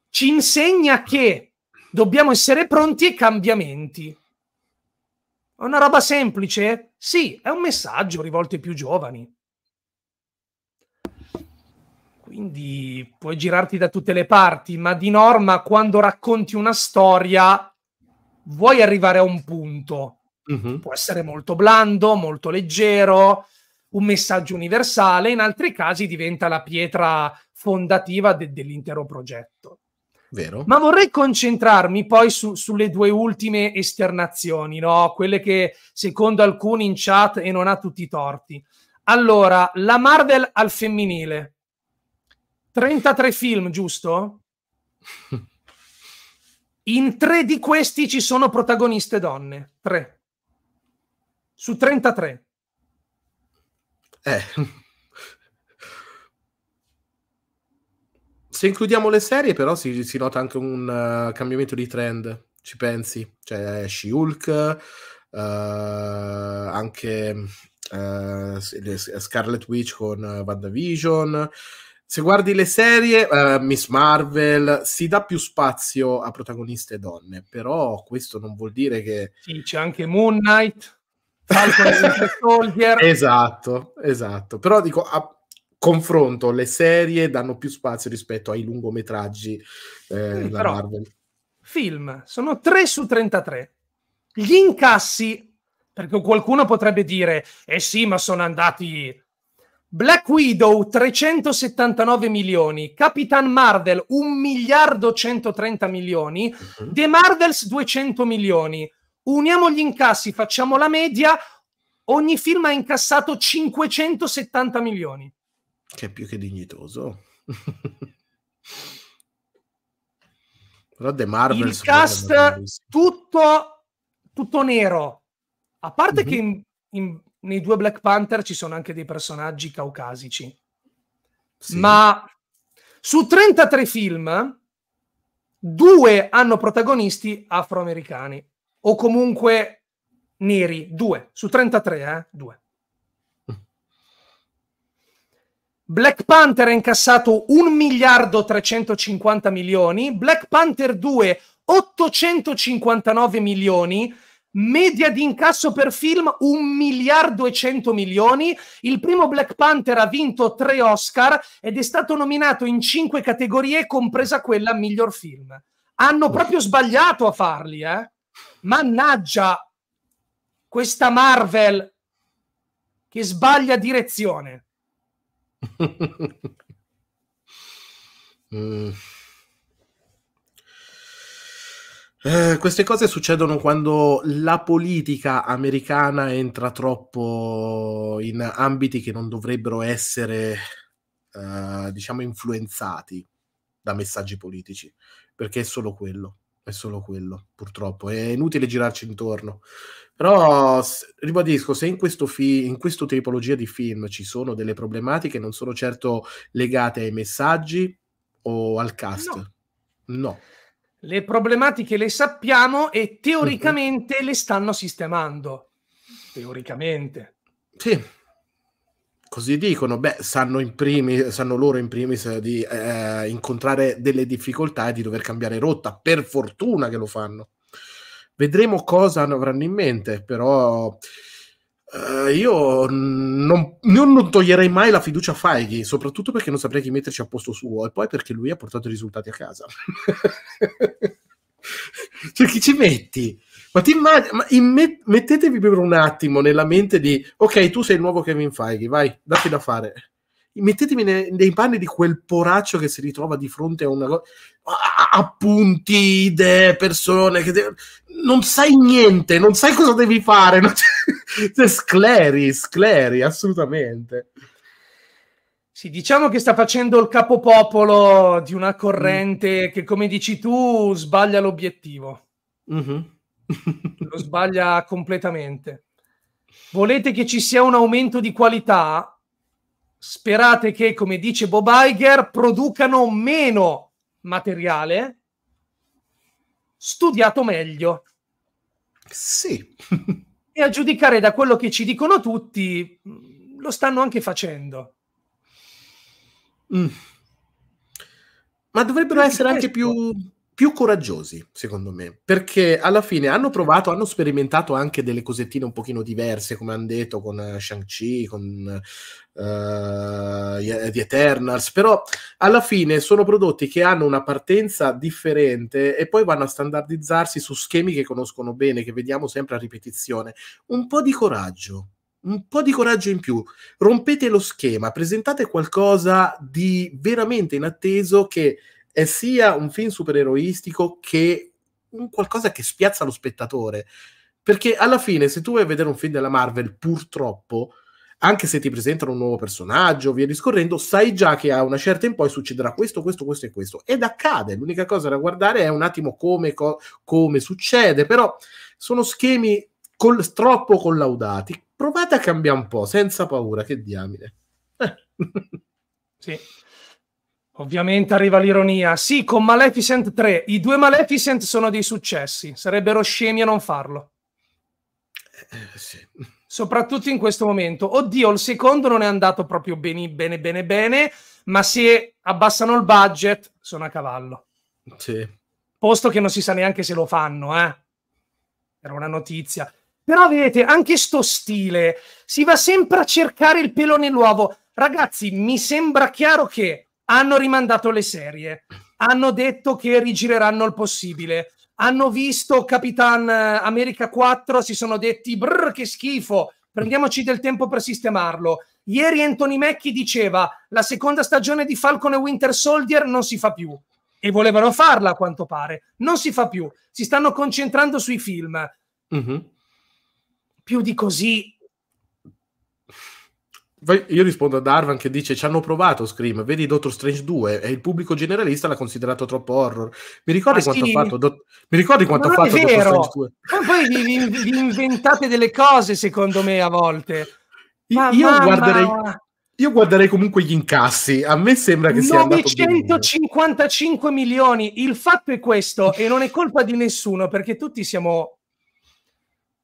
S1: ci insegna che dobbiamo essere pronti ai cambiamenti. È una roba semplice? Sì, è un messaggio rivolto ai più giovani. Quindi puoi girarti da tutte le parti, ma di norma quando racconti una storia vuoi arrivare a un punto. Mm-hmm. Può essere molto blando, molto leggero, un messaggio universale, in altri casi diventa la pietra fondativa de- dell'intero progetto.
S2: Vero.
S1: Ma vorrei concentrarmi poi su, sulle due ultime esternazioni, no? quelle che secondo alcuni in chat e non ha tutti i torti. Allora, la Marvel al femminile. 33 film, giusto? In tre di questi ci sono protagoniste donne. Tre. Su 33.
S2: Eh. Se includiamo le serie, però, si, si nota anche un uh, cambiamento di trend. Ci pensi? Cioè, She-Hulk, uh, anche uh, Scarlet Witch con uh, WandaVision. Se guardi le serie, uh, Miss Marvel si dà più spazio a protagoniste donne, però questo non vuol dire che.
S1: Sì, c'è anche Moon Knight. Falcon Soldier.
S2: Esatto, esatto. Però dico, a confronto, le serie danno più spazio rispetto ai lungometraggi eh, sì, Marvel.
S1: Film, sono 3 su 33. Gli incassi, perché qualcuno potrebbe dire, eh sì, ma sono andati... Black Widow 379 milioni, Capitan Marvel 1 miliardo 130 milioni, uh-huh. The Marvels 200 milioni, uniamo gli incassi, facciamo la media, ogni film ha incassato 570 milioni.
S2: Che è più che dignitoso. Però The Marvel
S1: il cast tutto, tutto nero. A parte mm-hmm. che in, in, nei due Black Panther ci sono anche dei personaggi caucasici. Sì. Ma su 33 film, due hanno protagonisti afroamericani o comunque neri, due, su 33, eh? Due. Black Panther ha incassato 1 miliardo 350 milioni, Black Panther 2 859 milioni, media di incasso per film 1 miliardo e 100 milioni. Il primo Black Panther ha vinto tre Oscar ed è stato nominato in cinque categorie, compresa quella miglior film. Hanno proprio sbagliato a farli, eh? Mannaggia questa Marvel che sbaglia direzione.
S2: mm. Eh, queste cose succedono quando la politica americana entra troppo in ambiti che non dovrebbero essere, eh, diciamo, influenzati da messaggi politici, perché è solo quello è solo quello, purtroppo. È inutile girarci intorno. Però ribadisco, se in questo, fi- in questo tipologia di film ci sono delle problematiche, non sono certo legate ai messaggi o al cast. No. no.
S1: Le problematiche le sappiamo e teoricamente uh-huh. le stanno sistemando. Teoricamente.
S2: Sì, Così dicono, beh, sanno, in primis, sanno loro in primis di eh, incontrare delle difficoltà e di dover cambiare rotta. Per fortuna che lo fanno. Vedremo cosa avranno in mente, però eh, io non, non, toglierei mai la fiducia a Feighi, soprattutto perché non saprei chi metterci a posto suo e poi perché lui ha portato i risultati a casa. cioè, chi ci metti? Ma ti immagini, ma imme- mettetevi per un attimo nella mente di, ok, tu sei il nuovo Kevin Feige, vai, datti da fare. Mettetevi nei, nei panni di quel poraccio che si ritrova di fronte a una cosa, appunti, idee, persone, che de- non sai niente, non sai cosa devi fare, non scleri, scleri, assolutamente.
S1: Sì, diciamo che sta facendo il capopopolo di una corrente mm. che, come dici tu, sbaglia l'obiettivo. Mm-hmm lo sbaglia completamente. Volete che ci sia un aumento di qualità? Sperate che, come dice Bob Iger, producano meno materiale studiato meglio.
S2: Sì.
S1: e a giudicare da quello che ci dicono tutti, lo stanno anche facendo.
S2: Mm. Ma dovrebbero essere anche più più coraggiosi, secondo me, perché alla fine hanno provato, hanno sperimentato anche delle cosettine un pochino diverse, come hanno detto con uh, Shang-Chi, con uh, The Eternals, però alla fine sono prodotti che hanno una partenza differente e poi vanno a standardizzarsi su schemi che conoscono bene, che vediamo sempre a ripetizione. Un po' di coraggio, un po' di coraggio in più, rompete lo schema, presentate qualcosa di veramente inatteso che è sia un film supereroistico che un qualcosa che spiazza lo spettatore. Perché alla fine, se tu vai a vedere un film della Marvel, purtroppo, anche se ti presentano un nuovo personaggio, via discorrendo, sai già che a una certa in poi succederà questo, questo, questo e questo. Ed accade. L'unica cosa da guardare è un attimo come, co- come succede, però sono schemi col- troppo collaudati. Provate a cambiare un po', senza paura, che diamine.
S1: sì. Ovviamente arriva l'ironia. Sì, con Maleficent 3, i due Maleficent sono dei successi. Sarebbero scemi a non farlo. Eh, sì soprattutto in questo momento. Oddio, il secondo non è andato proprio bene, bene, bene, bene, ma se abbassano il budget sono a cavallo.
S2: Sì.
S1: Posto che non si sa neanche se lo fanno, eh. Era una notizia. Però vedete, anche sto stile, si va sempre a cercare il pelo nell'uovo. Ragazzi, mi sembra chiaro che hanno rimandato le serie, hanno detto che rigireranno il possibile, hanno visto Capitan eh, America 4, si sono detti brr che schifo, prendiamoci del tempo per sistemarlo. Ieri Anthony Mackie diceva la seconda stagione di Falcon e Winter Soldier non si fa più e volevano farla a quanto pare, non si fa più, si stanno concentrando sui film. Mm-hmm. Più di così
S2: io rispondo a Darvan che dice ci hanno provato Scream, vedi Doctor Strange 2 e il pubblico generalista l'ha considerato troppo horror. Mi ricordi ah, quanto sì. ha fatto, do... Mi ricordi quanto ha fatto Doctor Strange 2?
S1: Ma poi vi, vi, vi, inventate delle cose secondo me a volte.
S2: Ma io, guarderei, io guarderei comunque gli incassi. A me sembra che sia
S1: 955 milioni. Il fatto è questo e non è colpa di nessuno perché tutti siamo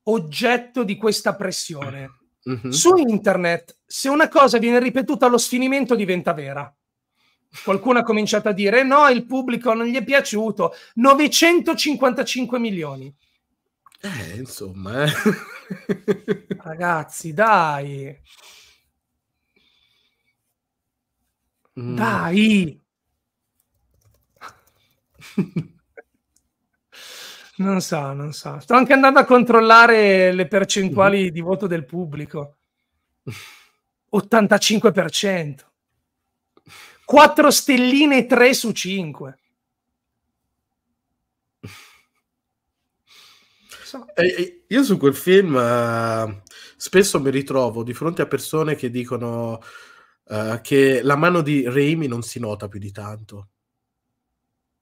S1: oggetto di questa pressione Mm-hmm. Su internet, se una cosa viene ripetuta allo sfinimento, diventa vera. Qualcuno ha cominciato a dire: no, il pubblico non gli è piaciuto. 955 milioni.
S2: Eh, insomma, eh.
S1: ragazzi, dai, mm. dai. Non so, non so. Sto anche andando a controllare le percentuali mm-hmm. di voto del pubblico. 85%. 4 stelline 3 su 5.
S2: So. Eh, io su quel film uh, spesso mi ritrovo di fronte a persone che dicono uh, che la mano di Raimi non si nota più di tanto.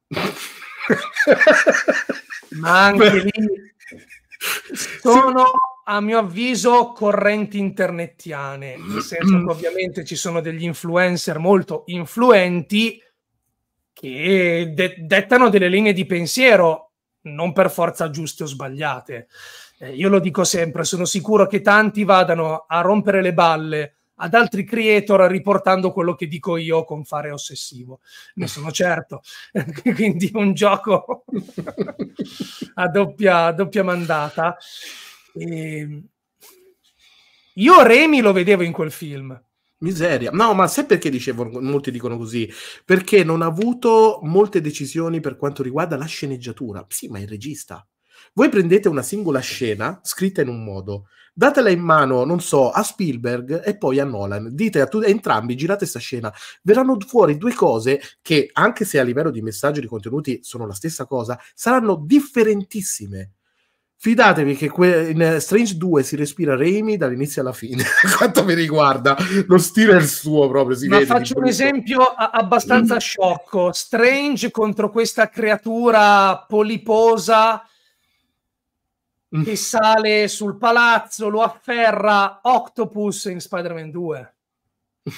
S1: ma anche lì sono a mio avviso correnti internettiane, nel senso che ovviamente ci sono degli influencer molto influenti che de- dettano delle linee di pensiero, non per forza giuste o sbagliate. Eh, io lo dico sempre, sono sicuro che tanti vadano a rompere le balle ad altri creator riportando quello che dico io con fare ossessivo. Ne sono certo. Quindi un gioco a, doppia, a doppia mandata. E... Ehm, io Remy lo vedevo in quel film.
S2: Miseria. No, ma sai perché dicevo, molti dicono così? Perché non ha avuto molte decisioni per quanto riguarda la sceneggiatura. Sì, ma il regista. Voi prendete una singola scena scritta in un modo, datela in mano, non so, a Spielberg e poi a Nolan. Dite a, tu- a entrambi, girate questa scena. Verranno fuori due cose che, anche se a livello di messaggio e di contenuti sono la stessa cosa, saranno differentissime. Fidatevi che que- in Strange 2 si respira Raimi dall'inizio alla fine. Quanto mi riguarda, lo stile è il suo proprio. Si
S1: Ma faccio un esempio a- abbastanza sciocco: Strange contro questa creatura poliposa che sale sul palazzo, lo afferra Octopus in Spider-Man 2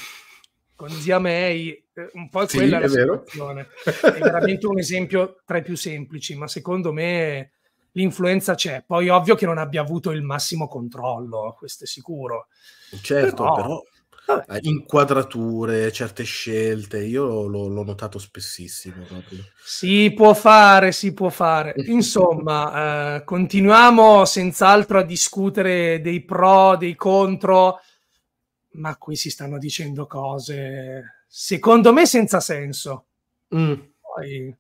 S1: con zia May, eh, un po' sì, quella è la situazione. È veramente un esempio tra i più semplici, ma secondo me l'influenza c'è. Poi ovvio che non abbia avuto il massimo controllo, questo è sicuro.
S2: Certo, però, però eh, inquadrature, certe scelte, io l'ho, l'ho notato spessissimo. Proprio.
S1: Si può fare, si può fare. Insomma, eh, continuiamo senz'altro a discutere dei pro, dei contro, ma qui si stanno dicendo cose, secondo me, senza senso. Mm. Poi...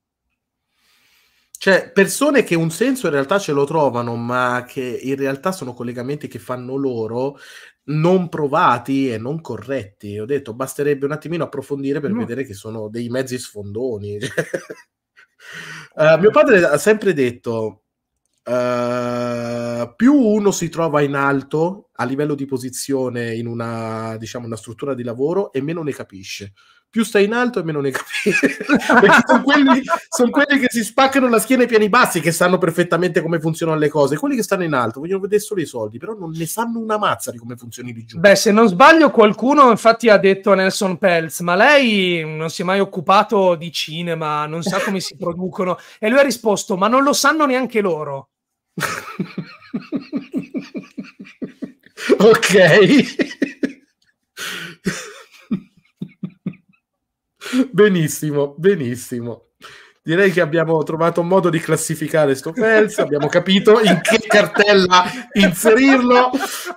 S2: Cioè, persone che un senso in realtà ce lo trovano, ma che in realtà sono collegamenti che fanno loro, non provati e non corretti. Ho detto, basterebbe un attimino approfondire per no. vedere che sono dei mezzi sfondoni. uh, mio padre ha sempre detto, uh, più uno si trova in alto a livello di posizione in una, diciamo, una struttura di lavoro e meno ne capisce più stai in alto e meno ne capisci. Perché sono quelli, son quelli, che si spaccano la schiena ai piani bassi che sanno perfettamente come funzionano le cose. Quelli che stanno in alto vogliono vedere solo i soldi, però non ne sanno una mazza di come funzioni lì giù.
S1: Beh, se non sbaglio, qualcuno infatti ha detto a Nelson Peltz, ma lei non si è mai occupato di cinema, non sa come si producono. E lui ha risposto, ma non lo sanno neanche loro.
S2: ok. Benissimo, benissimo. Direi che abbiamo trovato un modo di classificare sto Fels, abbiamo capito in che cartella inserirlo.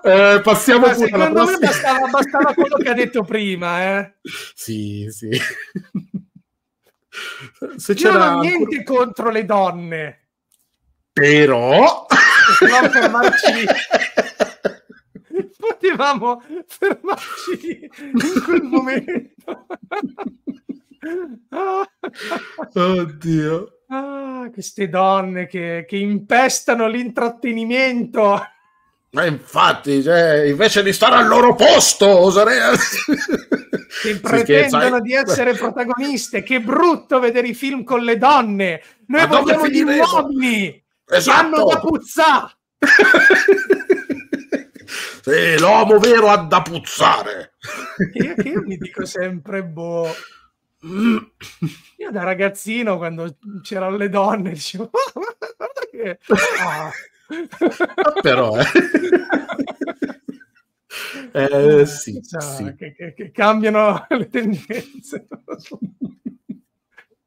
S2: Eh, passiamo
S1: Ma pure alla prossima. me bastava, bastava quello che ha detto prima. Eh.
S2: Sì, sì.
S1: Se c'era Io non ho niente contro le donne.
S2: Però...
S1: Non fermarci potevamo fermarci in quel momento.
S2: Oddio.
S1: Ah, queste donne che, che impestano l'intrattenimento.
S2: Ma infatti, cioè, invece di stare al loro posto, oserei...
S1: che pretendono di essere protagoniste. Che brutto vedere i film con le donne. Noi Ma vogliamo gli uomini esatto. che hanno da puzzare.
S2: sì, l'uomo vero ha da puzzare.
S1: Io, io mi dico sempre, boh io da ragazzino, quando c'erano le donne, dicevo, guarda che...
S2: Oh. Però, eh. eh sì,
S1: cioè,
S2: sì.
S1: Che, che, che, cambiano le tendenze.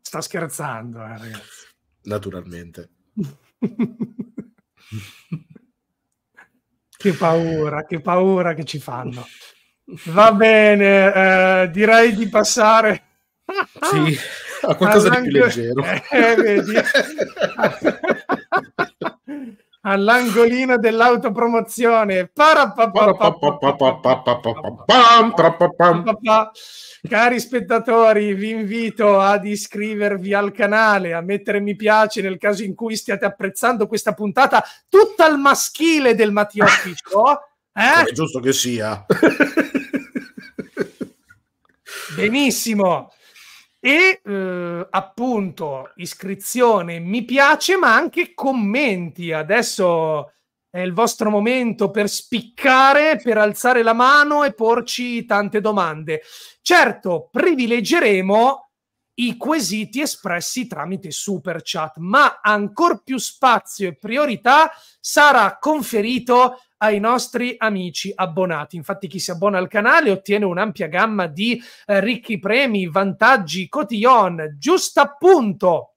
S1: Sto scherzando, eh, ragazzi.
S2: Naturalmente.
S1: che paura, che paura che ci fanno. Va bene, eh, direi di passare
S2: sì, a qualcosa di più leggero. Eh, vedi?
S1: All'angolino dell'autopromozione. Cari spettatori, vi invito ad iscrivervi al canale, a mettere mi piace nel caso in cui stiate apprezzando questa puntata tutta al maschile del Mattioschi Show.
S2: Eh? È giusto che sia.
S1: Benissimo e eh, appunto iscrizione, mi piace, ma anche commenti. Adesso è il vostro momento per spiccare, per alzare la mano e porci tante domande. Certo, privilegeremo i quesiti espressi tramite super chat, ma ancora più spazio e priorità sarà conferito ai nostri amici abbonati. Infatti chi si abbona al canale ottiene un'ampia gamma di eh, ricchi premi, vantaggi, cotillon, giusto appunto.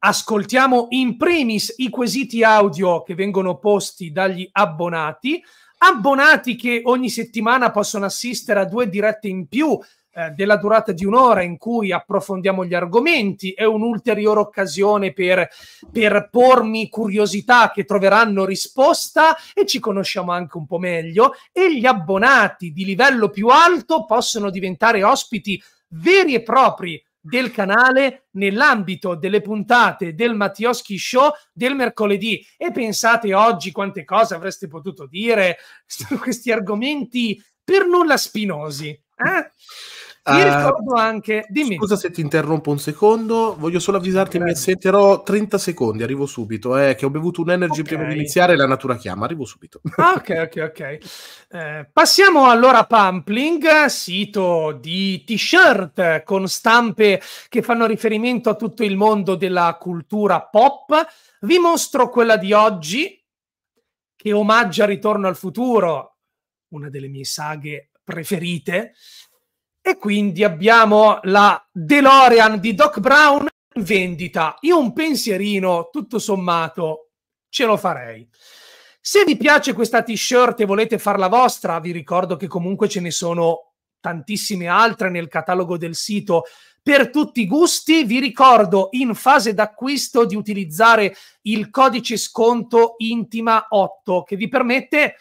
S1: Ascoltiamo in primis i quesiti audio che vengono posti dagli abbonati, abbonati che ogni settimana possono assistere a due dirette in più eh, della durata di un'ora in cui approfondiamo gli argomenti, è un'ulteriore occasione per, per pormi curiosità che troveranno risposta e ci conosciamo anche un po' meglio e gli abbonati di livello più alto possono diventare ospiti veri e propri del canale nell'ambito delle puntate del Mattioschi Show del mercoledì. E pensate oggi quante cose avreste potuto dire su questi argomenti per nulla spinosi. Eh? Mi uh, ricordo anche. Dimmi.
S2: Scusa se ti interrompo un secondo, voglio solo avvisarti: mi assenterò 30 secondi. Arrivo subito. Eh, che ho bevuto un energy okay. prima di iniziare. La natura chiama. Arrivo subito.
S1: Ah, ok, ok, ok. Eh, passiamo allora a Pumpling, sito di t-shirt con stampe che fanno riferimento a tutto il mondo della cultura pop. Vi mostro quella di oggi, che omaggia Ritorno al futuro, una delle mie saghe preferite e quindi abbiamo la DeLorean di Doc Brown in vendita. Io un pensierino, tutto sommato, ce lo farei. Se vi piace questa t-shirt e volete farla vostra, vi ricordo che comunque ce ne sono tantissime altre nel catalogo del sito per tutti i gusti. Vi ricordo in fase d'acquisto di utilizzare il codice sconto Intima 8 che vi permette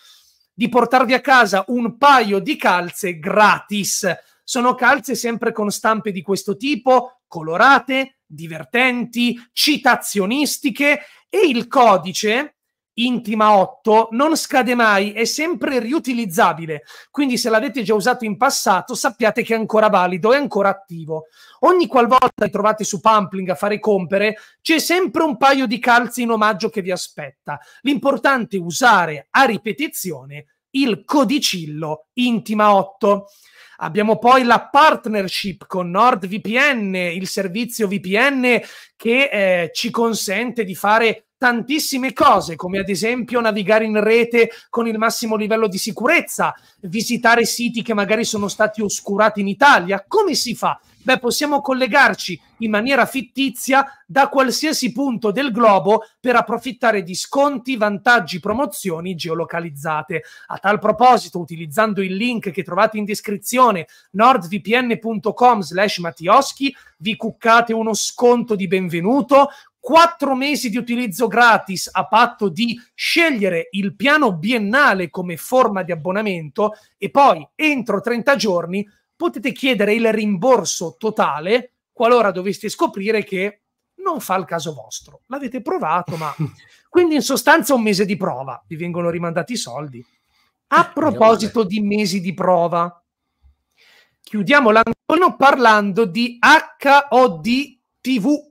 S1: di portarvi a casa un paio di calze gratis. Sono calze sempre con stampe di questo tipo, colorate, divertenti, citazionistiche e il codice Intima 8 non scade mai, è sempre riutilizzabile. Quindi se l'avete già usato in passato, sappiate che è ancora valido, è ancora attivo. Ogni qualvolta vi trovate su Pumpling a fare compere, c'è sempre un paio di calzi in omaggio che vi aspetta. L'importante è usare a ripetizione il codicillo Intima 8. Abbiamo poi la partnership con NordVPN, il servizio VPN che eh, ci consente di fare tantissime cose, come ad esempio navigare in rete con il massimo livello di sicurezza, visitare siti che magari sono stati oscurati in Italia. Come si fa? Beh, possiamo collegarci in maniera fittizia da qualsiasi punto del globo per approfittare di sconti, vantaggi, promozioni geolocalizzate. A tal proposito, utilizzando il link che trovate in descrizione nordvpn.com slash Mattioschi, vi cuccate uno sconto di benvenuto 4 mesi di utilizzo gratis a patto di scegliere il piano biennale come forma di abbonamento e poi entro 30 giorni potete chiedere il rimborso totale qualora doveste scoprire che non fa il caso vostro. L'avete provato, ma quindi in sostanza un mese di prova, vi vengono rimandati i soldi. A proposito di mesi di prova, chiudiamo l'angolino parlando di HOD TV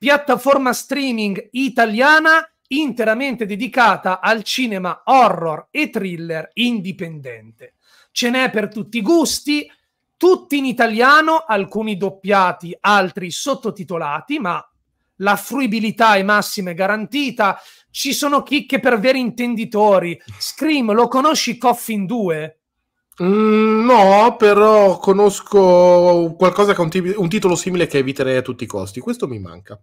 S1: piattaforma streaming italiana interamente dedicata al cinema horror e thriller indipendente. Ce n'è per tutti i gusti, tutti in italiano, alcuni doppiati, altri sottotitolati, ma la fruibilità è massima e garantita. Ci sono chicche per veri intenditori. Scream, lo conosci Coffin 2?
S2: Mm, no, però conosco qualcosa che ha un, t- un, titolo simile che eviterei a tutti i costi. Questo mi manca.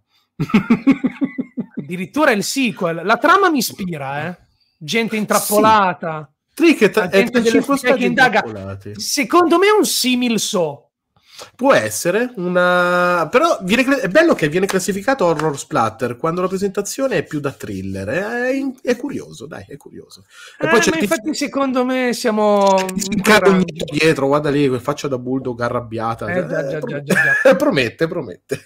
S1: Addirittura il sequel. La trama mi ispira, eh? Gente intrappolata.
S2: Sì. Tricket
S1: è che indaga. Secondo me è un simil so.
S2: Può essere una. Però viene... è bello che viene classificato horror splatter quando la presentazione è più da thriller. È, è, è curioso, dai, è curioso.
S1: E eh, poi c'è infatti, secondo me siamo.
S2: dietro, guarda lì, faccia da bulldog arrabbiata. Eh, già, già, già, già, promette, promette.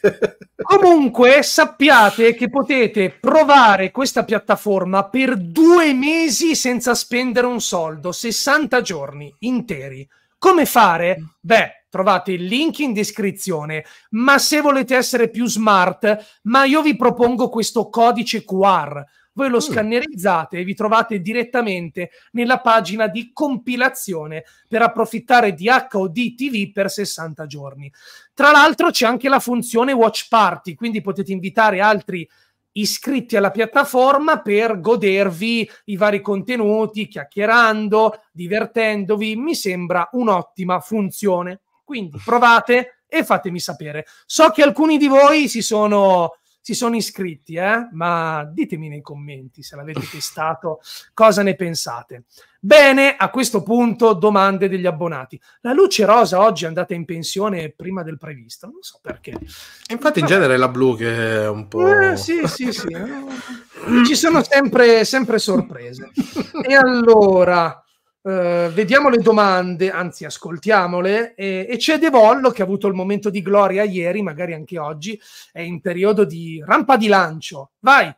S1: Comunque, sappiate che potete provare questa piattaforma per due mesi senza spendere un soldo, 60 giorni interi. Come fare? Beh trovate il link in descrizione, ma se volete essere più smart, ma io vi propongo questo codice QR. Voi lo mm. scannerizzate e vi trovate direttamente nella pagina di compilazione per approfittare di HOD TV per 60 giorni. Tra l'altro c'è anche la funzione Watch Party, quindi potete invitare altri iscritti alla piattaforma per godervi i vari contenuti, chiacchierando, divertendovi. Mi sembra un'ottima funzione. Quindi provate e fatemi sapere. So che alcuni di voi si sono, si sono iscritti, eh? ma ditemi nei commenti se l'avete testato, cosa ne pensate. Bene, a questo punto domande degli abbonati. La luce rosa oggi è andata in pensione prima del previsto, non so perché.
S2: Infatti in genere è la blu che è un po'...
S1: Eh, sì, sì, sì. Ci sono sempre, sempre sorprese. E allora, Uh, vediamo le domande, anzi ascoltiamole, e, e, c'è De Vollo che ha avuto il momento di gloria ieri, magari anche oggi, è in periodo di rampa di lancio. Vai!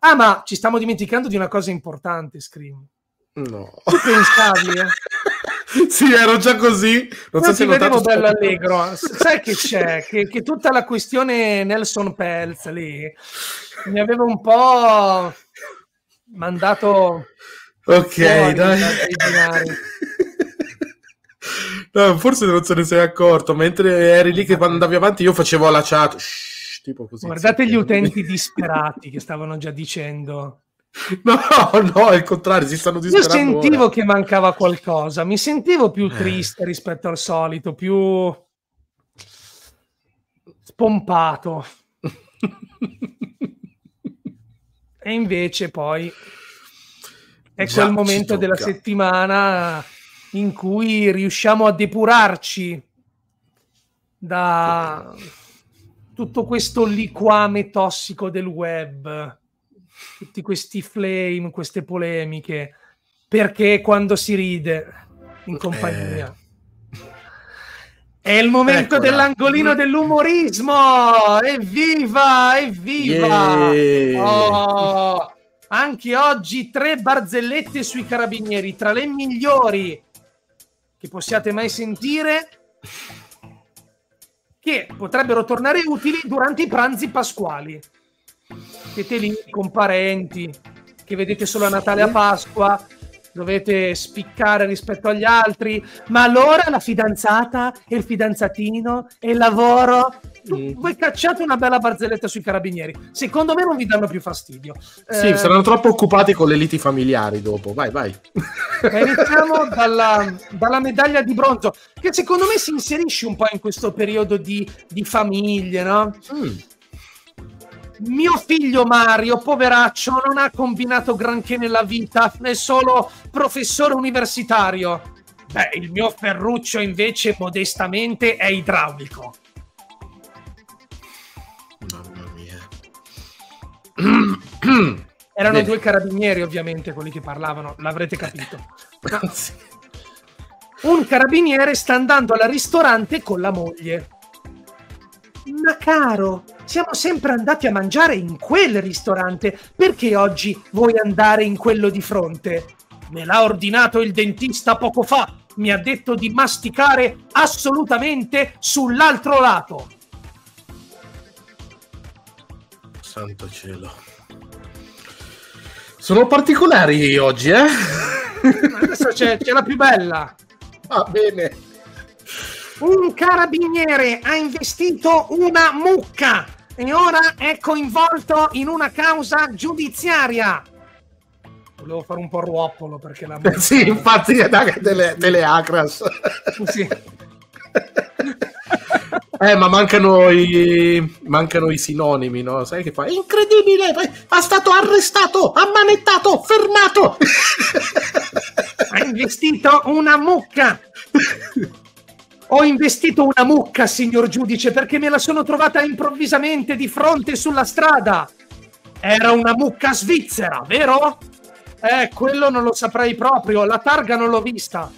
S1: Ah, ma ci stiamo dimenticando di una cosa importante, Scream.
S2: No.
S1: Tu pensavi, eh?
S2: sì, ero già così.
S1: Non so se vedevo bello allegro. Sai che c'è? Che, che, tutta la questione Nelson Pelz lì mi aveva un po' mandato
S2: Ok, dai. no, forse non se ne sei accorto. Mentre eri lì che quando andavi avanti, io facevo la chat. Shh, tipo così.
S1: Guardate gli utenti disperati che stavano già dicendo.
S2: No, no, al contrario, si stanno disperando.
S1: Io sentivo ora. che mancava qualcosa, mi sentivo più eh. triste rispetto al solito, più spompato. e invece poi è Già, quel momento della settimana in cui riusciamo a depurarci da tutto questo liquame tossico del web, tutti questi flame, queste polemiche, perché quando si ride in compagnia. Eh. È il momento Eccola. dell'angolino dell'umorismo! Evviva! Evviva! Yeah. Oh, anche oggi tre barzellette sui carabinieri, tra le migliori che possiate mai sentire, che potrebbero tornare utili durante i pranzi pasquali. Siete lì con parenti che vedete solo a Natale e a Pasqua dovete spiccare rispetto agli altri, ma allora la fidanzata e il fidanzatino e il lavoro. Mm. Voi cacciate una bella barzelletta sui carabinieri. Secondo me non vi danno più fastidio.
S2: Sì, eh, saranno troppo occupati con le liti familiari dopo. Vai, vai.
S1: Iniziamo dalla, dalla, medaglia di bronzo, che secondo me si inserisce un po' in questo periodo di, di famiglie, no? Mm mio figlio Mario, poveraccio, non ha combinato granché nella vita, è solo professore universitario. Beh, il mio Ferruccio invece, modestamente, è idraulico. Erano due carabinieri, ovviamente, quelli che parlavano, l'avrete capito. Un carabiniere sta andando al ristorante con la moglie. Ma caro, siamo sempre andati a mangiare in quel ristorante. Perché oggi vuoi andare in quello di fronte? Me l'ha ordinato il dentista poco fa. Mi ha detto di masticare assolutamente sull'altro lato.
S2: Santo cielo. Sono particolari oggi, eh?
S1: Adesso c'è, c'è la più bella.
S2: Va bene.
S1: Un carabiniere ha investito una mucca e ora è coinvolto in una causa giudiziaria. Volevo fare un po' ruoppolo perché la
S2: mucca... Sì, infatti delle, delle acras. Sì. Eh, ma mancano i, mancano i sinonimi, no? Sai che fa? Incredibile! Ha stato arrestato, ammanettato, fermato!
S1: Ha investito una mucca! Ho investito una mucca, signor giudice, perché me la sono trovata improvvisamente di fronte sulla strada. Era una mucca svizzera, vero? Eh, quello non lo saprei proprio, la targa non l'ho vista.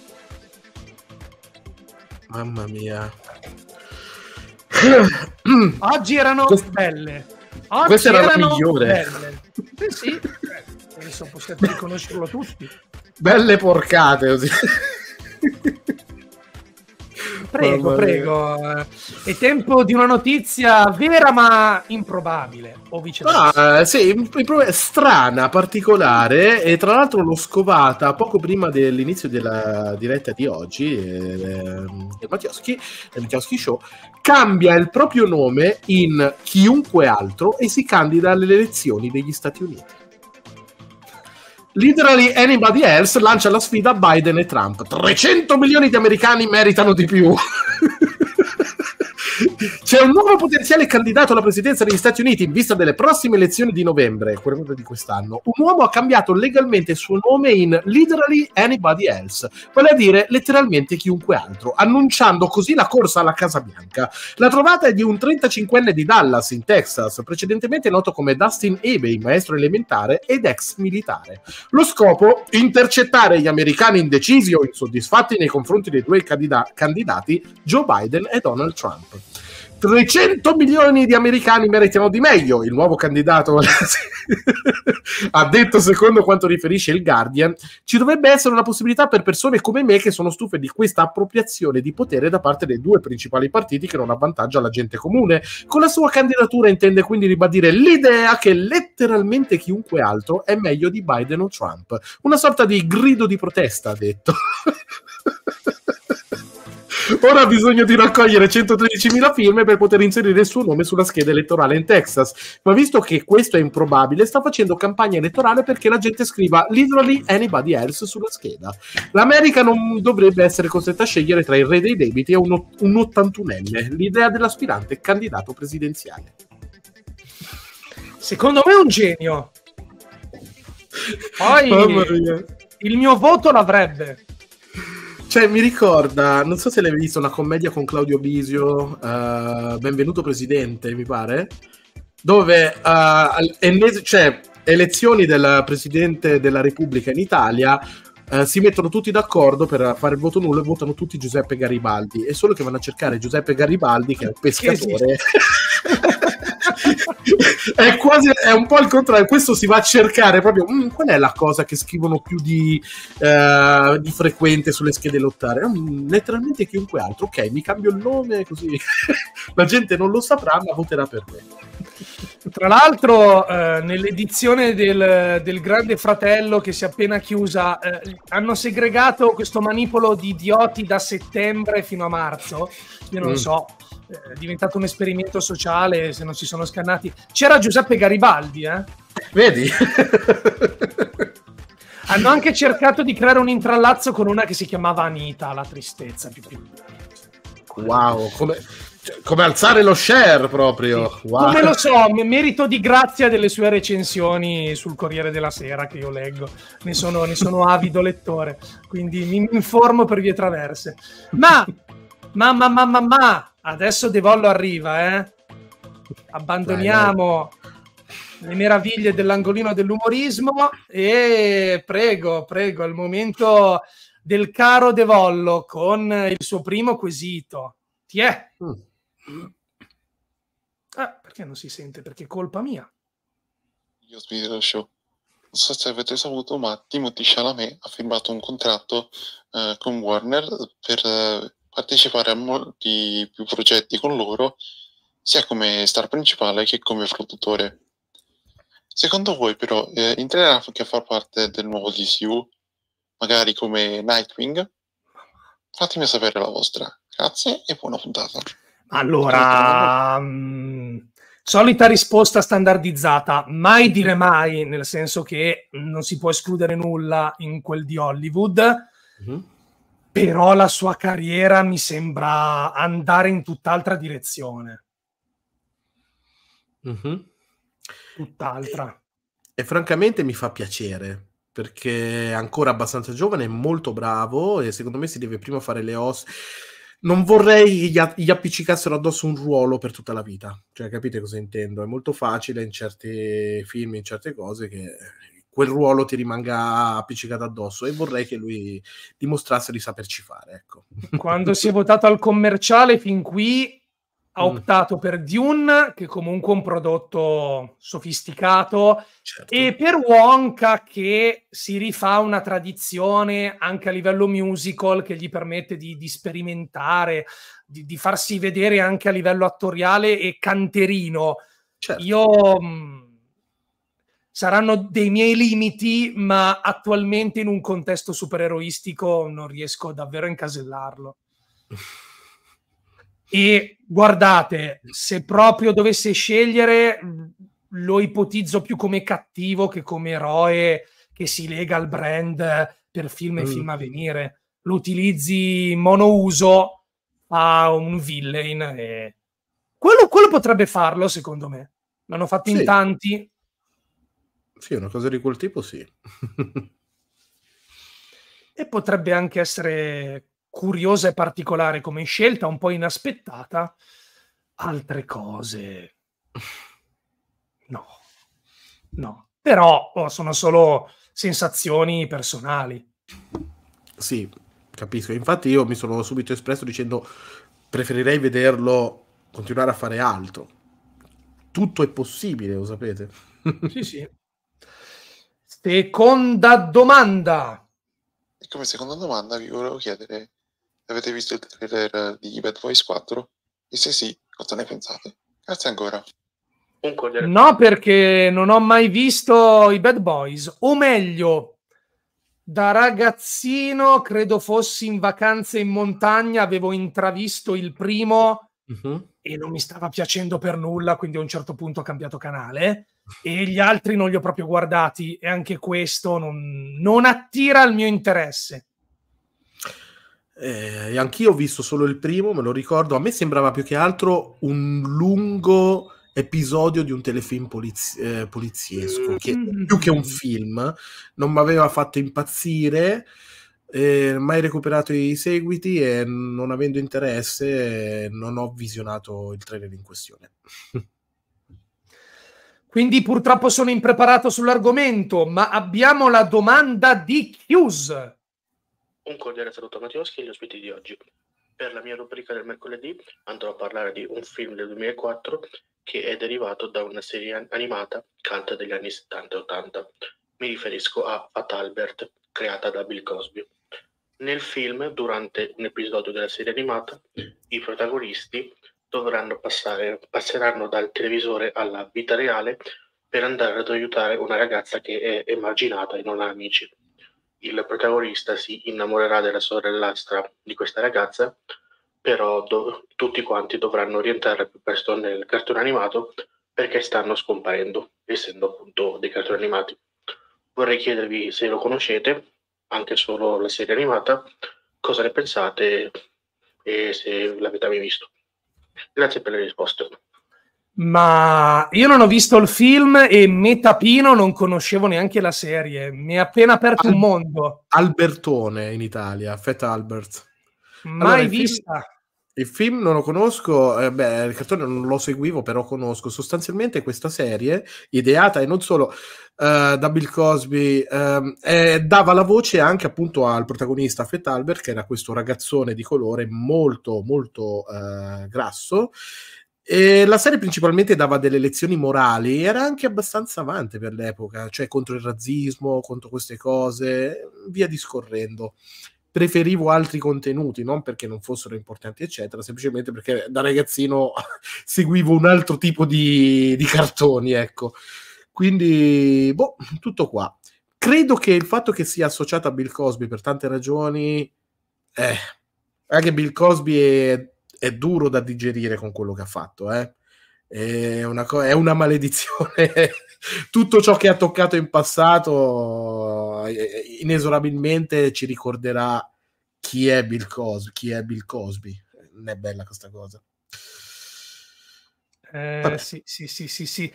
S2: Mamma mia.
S1: Oggi erano Quest... belle. Oggi
S2: Questa era la migliore. Belle.
S1: Eh sì, adesso possiate riconoscerlo tutti.
S2: Belle porcate così.
S1: Prego, prego. È tempo di una notizia vera ma improbabile, o
S2: viceversa. Ah, sì, strana, particolare, e tra l'altro l'ho scovata poco prima dell'inizio della diretta di oggi, eh, del Mattioschi, del Mattioschi Show, cambia il proprio nome in chiunque altro e si candida alle elezioni degli Stati Uniti. Literally anybody else lancia la sfida a Biden e Trump. 300 milioni di americani meritano di più. C'è un nuovo potenziale candidato alla presidenza degli Stati Uniti in vista delle prossime elezioni di novembre, quelle di quest'anno. Un uomo ha cambiato legalmente il suo nome in Literally Anybody Else, vale a dire letteralmente chiunque altro, annunciando così la corsa alla Casa Bianca. La trovata è di un 35enne di Dallas, in Texas, precedentemente noto come Dustin Ebey, maestro elementare ed ex militare. Lo scopo? Intercettare gli americani indecisi o insoddisfatti nei confronti dei due candida- candidati, Joe Biden e Donald Trump. 300 milioni di americani meritano di meglio. Il nuovo candidato ha detto, secondo quanto riferisce il Guardian, ci dovrebbe essere una possibilità per persone come me che sono stufe di questa appropriazione di potere da parte dei due principali partiti che non avvantaggia la gente comune. Con la sua candidatura intende quindi ribadire l'idea che letteralmente chiunque altro è meglio di Biden o Trump. Una sorta di grido di protesta, ha detto. Ora ha bisogno di raccogliere 113.000 firme per poter inserire il suo nome sulla scheda elettorale in Texas. Ma visto che questo è improbabile, sta facendo campagna elettorale perché la gente scriva literally anybody else sulla scheda. L'America non dovrebbe essere costretta a scegliere tra il re dei debiti e un, un 81enne. L'idea dell'aspirante candidato presidenziale.
S1: Secondo me è un genio. Poi il mio voto l'avrebbe.
S2: Cioè, mi ricorda, non so se l'hai visto, una commedia con Claudio Bisio, uh, Benvenuto Presidente, mi pare, dove uh, ennese, cioè, elezioni del Presidente della Repubblica in Italia, Uh, si mettono tutti d'accordo per fare il voto nullo e votano tutti Giuseppe Garibaldi. È solo che vanno a cercare Giuseppe Garibaldi, che è un pescatore. è quasi è un po' il contrario. Questo si va a cercare proprio mm, qual è la cosa che scrivono più di, uh, di frequente sulle schede lottare. Mm, letteralmente chiunque altro. Ok, mi cambio il nome così la gente non lo saprà, ma voterà per me.
S1: Tra l'altro, eh, nell'edizione del, del, Grande Fratello che si è appena chiusa, eh, hanno segregato questo manipolo di idioti da settembre fino a marzo. Io non mm. so, è diventato un esperimento sociale se non si sono scannati. C'era Giuseppe Garibaldi, eh?
S2: Vedi?
S1: hanno anche cercato di creare un intrallazzo con una che si chiamava Anita, la tristezza più più.
S2: Wow, come, cioè, come alzare lo share proprio.
S1: Sì. Wow. Come lo so, merito di grazia delle sue recensioni sul Corriere della Sera che io leggo. Ne sono, ne sono avido lettore, quindi mi informo per vie traverse. Ma, ma, ma, ma, ma, ma adesso De Vollo arriva, eh? Abbandoniamo vai, vai. le meraviglie dell'angolino dell'umorismo e prego, prego, al momento del caro De Vollo con il suo primo quesito. Ti è? Mm. Ah, perché non si sente? Perché è colpa mia.
S3: Io Video Show. Non so se avete saputo, ma Timothy Chalamet ha firmato un contratto eh, con Warner per eh, partecipare a molti più progetti con loro, sia come star principale che come produttore. Secondo voi, però, eh, entrerà anche a far parte del nuovo DCU, magari come Nightwing? Fatemi sapere la vostra. Grazie e buona puntata.
S1: Allora, mh, mm, solita risposta standardizzata, mai dire mai, nel senso che non si può escludere nulla in quel di Hollywood, mm-hmm. Però la sua carriera mi sembra andare in tutt'altra direzione.
S2: Mm-hmm.
S1: Tutt'altra.
S2: E, e francamente mi fa piacere perché è ancora abbastanza giovane, è molto bravo e secondo me si deve prima fare le ossa non vorrei gli, gli appiccicassero addosso un ruolo per tutta la vita. Cioè, capite cosa intendo? È molto facile in certi film, in certe cose, che quel ruolo ti rimanga appiccicato addosso e vorrei che lui dimostrasse di saperci fare. Ecco.
S1: Quando si è votato al commerciale fin qui ha mm. optato mm. per Dune, che è comunque un prodotto sofisticato, certo. e per Wonka, che si rifà una tradizione anche a livello musical che gli permette di, di sperimentare, di, di, farsi vedere anche a livello attoriale e canterino. Certo. Io mh, mm, saranno dei miei limiti, ma attualmente in un contesto supereroistico non riesco davvero a incasellarlo. E guardate, se proprio dovesse scegliere, lo ipotizzo più come cattivo che come eroe che si lega al brand per film e mm. film a venire. Lo utilizzi monouso a un villain e... quello, quello, potrebbe farlo, secondo me. L'hanno fatto sì. in tanti.
S2: Sì, una cosa di quel tipo sì.
S1: e potrebbe anche essere curiosa e particolare come scelta, un po' inaspettata. Altre cose, no, no. Però oh, sono solo sensazioni personali.
S2: Sì, capisco. Infatti io mi sono subito espresso dicendo preferirei vederlo continuare a fare altro. Tutto è possibile, lo sapete.
S1: sì, sì. Seconda domanda.
S3: E come seconda domanda vi volevo chiedere Avete visto il trailer di Bad Boys 4? E se sì, cosa ne pensate? Grazie ancora.
S1: No, perché non ho mai visto i Bad Boys, o meglio, da ragazzino credo fossi in vacanze in montagna, avevo intravisto il primo uh-huh. e non mi stava piacendo per nulla, quindi a un certo punto ho cambiato canale e gli altri non li ho proprio guardati e anche questo non, non attira il mio interesse.
S2: Eh, anch'io ho visto solo il primo, me lo ricordo. A me sembrava più che altro un lungo episodio di un telefilm poliz- eh, poliziesco, che, mm-hmm. più che un film, non mi aveva fatto impazzire. eh, mai recuperato i seguiti e non avendo interesse non ho visionato il trailer in questione.
S1: Quindi purtroppo sono impreparato sull'argomento, ma abbiamo la domanda di Hughes.
S4: Un cordiale saluto a Mattioschi e agli ospiti di oggi. Per la mia rubrica del mercoledì andrò a parlare di un film del 2004 che è derivato da una serie animata canta degli anni 70 e 80. Mi riferisco a Fat Albert, creata da Bill Cosby. Nel film, durante un episodio della serie animata, i protagonisti dovranno passare, passeranno dal televisore alla vita reale per andare ad aiutare una ragazza che è emarginata e non ha amici. Il protagonista si innamorerà della sorellastra di questa ragazza, però do- tutti quanti dovranno rientrare più presto nel cartone animato perché stanno scomparendo, essendo appunto dei cartoni animati. Vorrei chiedervi se lo conoscete, anche solo la serie animata, cosa ne pensate e se l'avete mai visto. Grazie per le risposte.
S1: Ma io non ho visto il film e Metapino non conoscevo neanche la serie. Mi ha appena aperto Al- un mondo.
S2: Albertone in Italia, Fat Albert.
S1: Mai allora, vista.
S2: Film, il film non lo conosco, eh, beh, il cartone non lo seguivo, però conosco sostanzialmente questa serie, ideata e non solo uh, da Bill Cosby, uh, eh, dava la voce anche appunto al protagonista Fett Albert, che era questo ragazzone di colore molto, molto uh, grasso. E la serie principalmente dava delle lezioni morali, era anche abbastanza avanti per l'epoca, cioè contro il razzismo, contro queste cose, via discorrendo preferivo altri contenuti, non perché non fossero importanti, eccetera, semplicemente perché da ragazzino seguivo un altro tipo di, di cartoni, ecco. Quindi, boh, tutto qua. Credo che il fatto che sia associato a Bill Cosby per tante ragioni, eh, anche Bill Cosby è, è duro da digerire con quello che ha fatto, eh. È una, co- è una maledizione. Tutto ciò che ha toccato in passato eh, inesorabilmente ci ricorderà chi è Bill Cosby. Chi è Bill Cosby. Non è bella questa cosa.
S1: Eh, sì, sì, sì, sì, sì.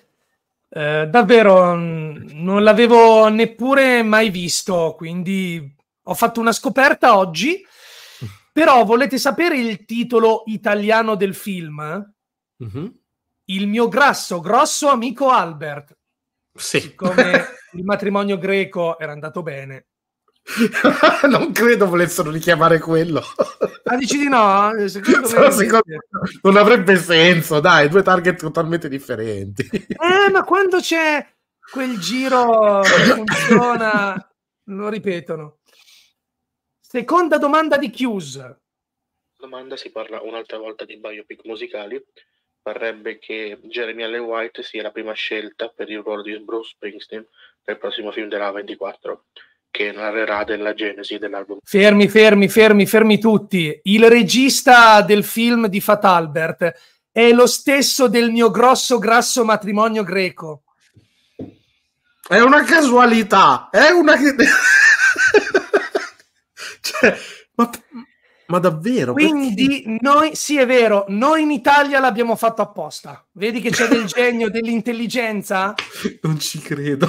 S1: Eh, davvero non l'avevo neppure mai visto, quindi ho fatto una scoperta oggi. Però volete sapere il titolo italiano del film? Mm-hmm il mio grasso, grosso amico Albert.
S2: Sì.
S1: Siccome il matrimonio greco era andato bene.
S2: non credo volessero richiamare quello.
S1: Ah, dici di no?
S2: Secondo me secondo non avrebbe senso, dai, due target totalmente differenti.
S1: Eh, ma quando c'è quel giro che funziona, lo ripetono. Seconda domanda di chiusa.
S4: Domanda si parla un'altra volta di biopic musicali parrebbe che Jeremy Allen White sia la prima scelta per il ruolo di Bruce Springsteen nel prossimo film della 24 che narrerà della genesi dell'album.
S1: Fermi, fermi, fermi, fermi tutti. Il regista del film di Fat Albert è lo stesso del mio grosso grasso matrimonio greco.
S2: È una casualità, è una cioè, ma ma davvero?
S1: Quindi perché? noi, sì è vero, noi in Italia l'abbiamo fatto apposta. Vedi che c'è del genio, dell'intelligenza?
S2: Non ci credo.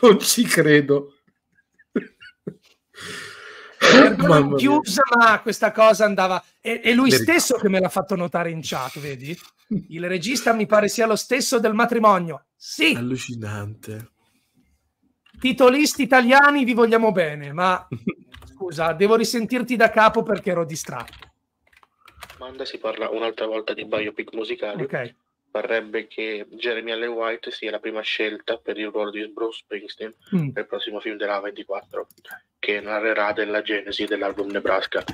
S2: non ci credo.
S1: chiusa, ma questa cosa andava. È, è lui Verità. stesso che me l'ha fatto notare in chat, vedi? Il regista mi pare sia lo stesso del matrimonio. Sì.
S2: Allucinante.
S1: Titolisti italiani vi vogliamo bene, ma scusa, devo risentirti da capo perché ero distratto.
S4: Amanda si parla un'altra volta di biopic musicali.
S1: Ok.
S4: Parrebbe che Jeremy Allen White sia la prima scelta per il ruolo di Bruce Springsteen mm. nel prossimo film della 24, che narrerà della genesi dell'album Nebraska.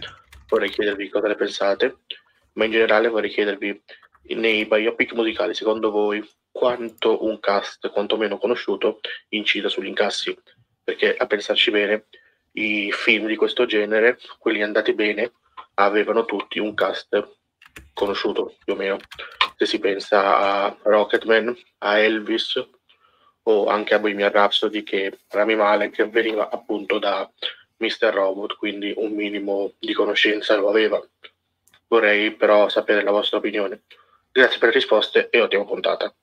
S4: Vorrei chiedervi cosa ne pensate, ma in generale vorrei chiedervi nei biopic musicali, secondo voi, quanto un cast quantomeno conosciuto incide sugli incassi? Perché a pensarci bene, i film di questo genere, quelli andati bene, avevano tutti un cast conosciuto più o meno. Se si pensa a Rocketman, a Elvis o anche a Bohemian Rhapsody che Rami Malek veniva appunto da Mr. Robot, quindi un minimo di conoscenza lo aveva. Vorrei però sapere la vostra opinione. Grazie per le risposte e ottima puntata.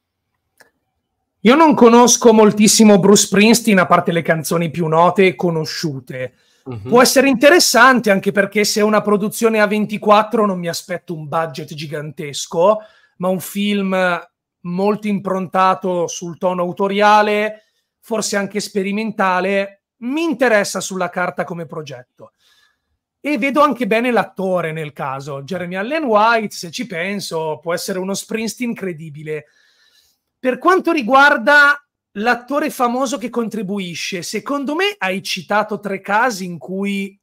S1: Io non conosco moltissimo Bruce Springsteen, a parte le canzoni più note e conosciute. Uh-huh. Può essere interessante anche perché se è una produzione a 24 non mi aspetto un budget gigantesco, ma un film molto improntato sul tono autoriale, forse anche sperimentale, mi interessa sulla carta come progetto. E vedo anche bene l'attore nel caso. Jeremy Allen White, se ci penso, può essere uno Springsteen credibile. Per quanto riguarda l'attore famoso che contribuisce, secondo me hai citato tre casi in cui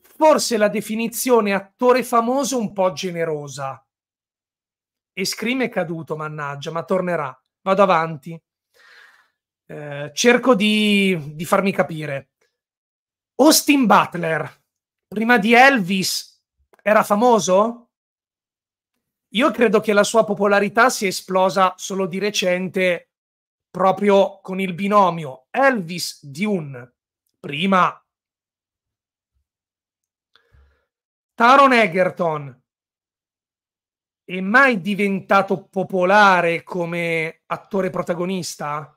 S1: forse la definizione attore famoso è un po' generosa. E Scream è caduto, mannaggia, ma tornerà. Vado avanti. Eh, cerco di, di farmi capire. Austin Butler, prima di Elvis, era famoso? Io credo che la sua popolarità sia esplosa solo di recente proprio con il binomio Elvis Dune. Prima Taron Egerton è mai diventato popolare come attore protagonista?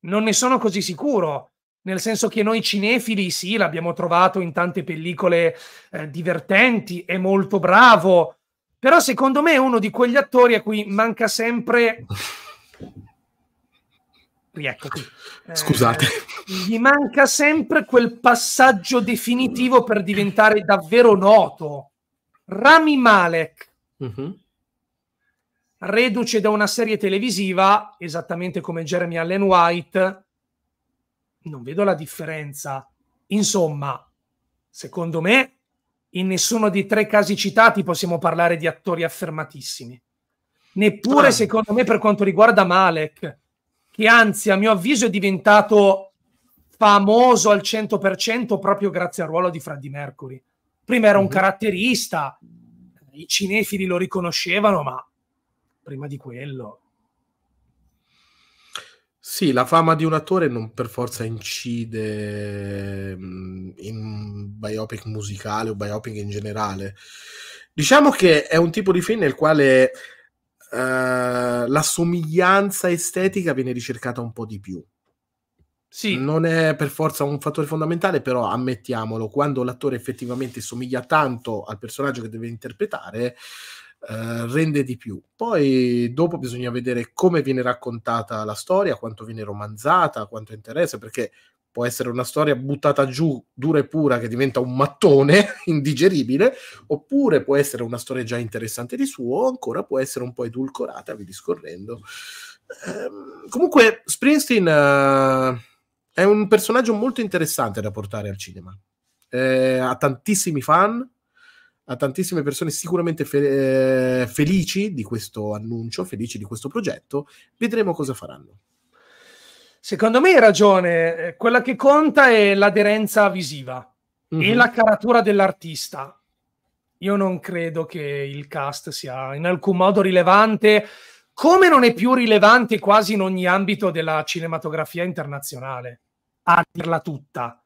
S1: Non ne sono così sicuro, nel senso che noi cinefili sì, l'abbiamo trovato in tante pellicole eh, divertenti, è molto bravo, però secondo me è uno di quegli attori a cui manca sempre... Rieccoti.
S2: Scusate.
S1: Eh, gli manca sempre quel passaggio definitivo per diventare davvero noto. Rami Malek. Uh-huh reduce da una serie televisiva, esattamente come Jeremy Allen White, non vedo la differenza. Insomma, secondo me, in nessuno dei tre casi citati possiamo parlare di attori affermatissimi. Neppure, ah. secondo me, per quanto riguarda Malek, che anzi, a mio avviso, è diventato famoso al 100% proprio grazie al ruolo di Freddie Mercury. Prima era un mm-hmm. caratterista, i cinefili lo riconoscevano, ma prima di quello.
S2: Sì, la fama di un attore non per forza incide mm, in biopic musicale o biopic in generale. Diciamo che è un tipo di film nel quale uh, la somiglianza estetica viene ricercata un po' di più. Sì. Non è per forza un fattore fondamentale, però ammettiamolo, quando l'attore effettivamente somiglia tanto al personaggio che deve interpretare, eh, rende di più. Poi dopo bisogna vedere come viene raccontata la storia, quanto viene romanzata, quanto interessa, perché può essere una storia buttata giù dura e pura che diventa un mattone indigeribile, oppure può essere una storia già interessante di suo, o ancora può essere un po' edulcorata, vi discorrendo. Eh, comunque, Springsteen uh, è un personaggio molto interessante da portare al cinema. Eh, ha tantissimi fan, a tantissime persone sicuramente fe- eh, felici di questo annuncio, felici di questo progetto. Vedremo cosa faranno.
S1: Secondo me hai ragione, eh, quella che conta è l'aderenza visiva mm-hmm. e mhm. la caratura dell'artista. Io non credo che il cast sia in alcun modo rilevante, come non è più rilevante quasi in ogni ambito della cinematografia internazionale, a dirla tutta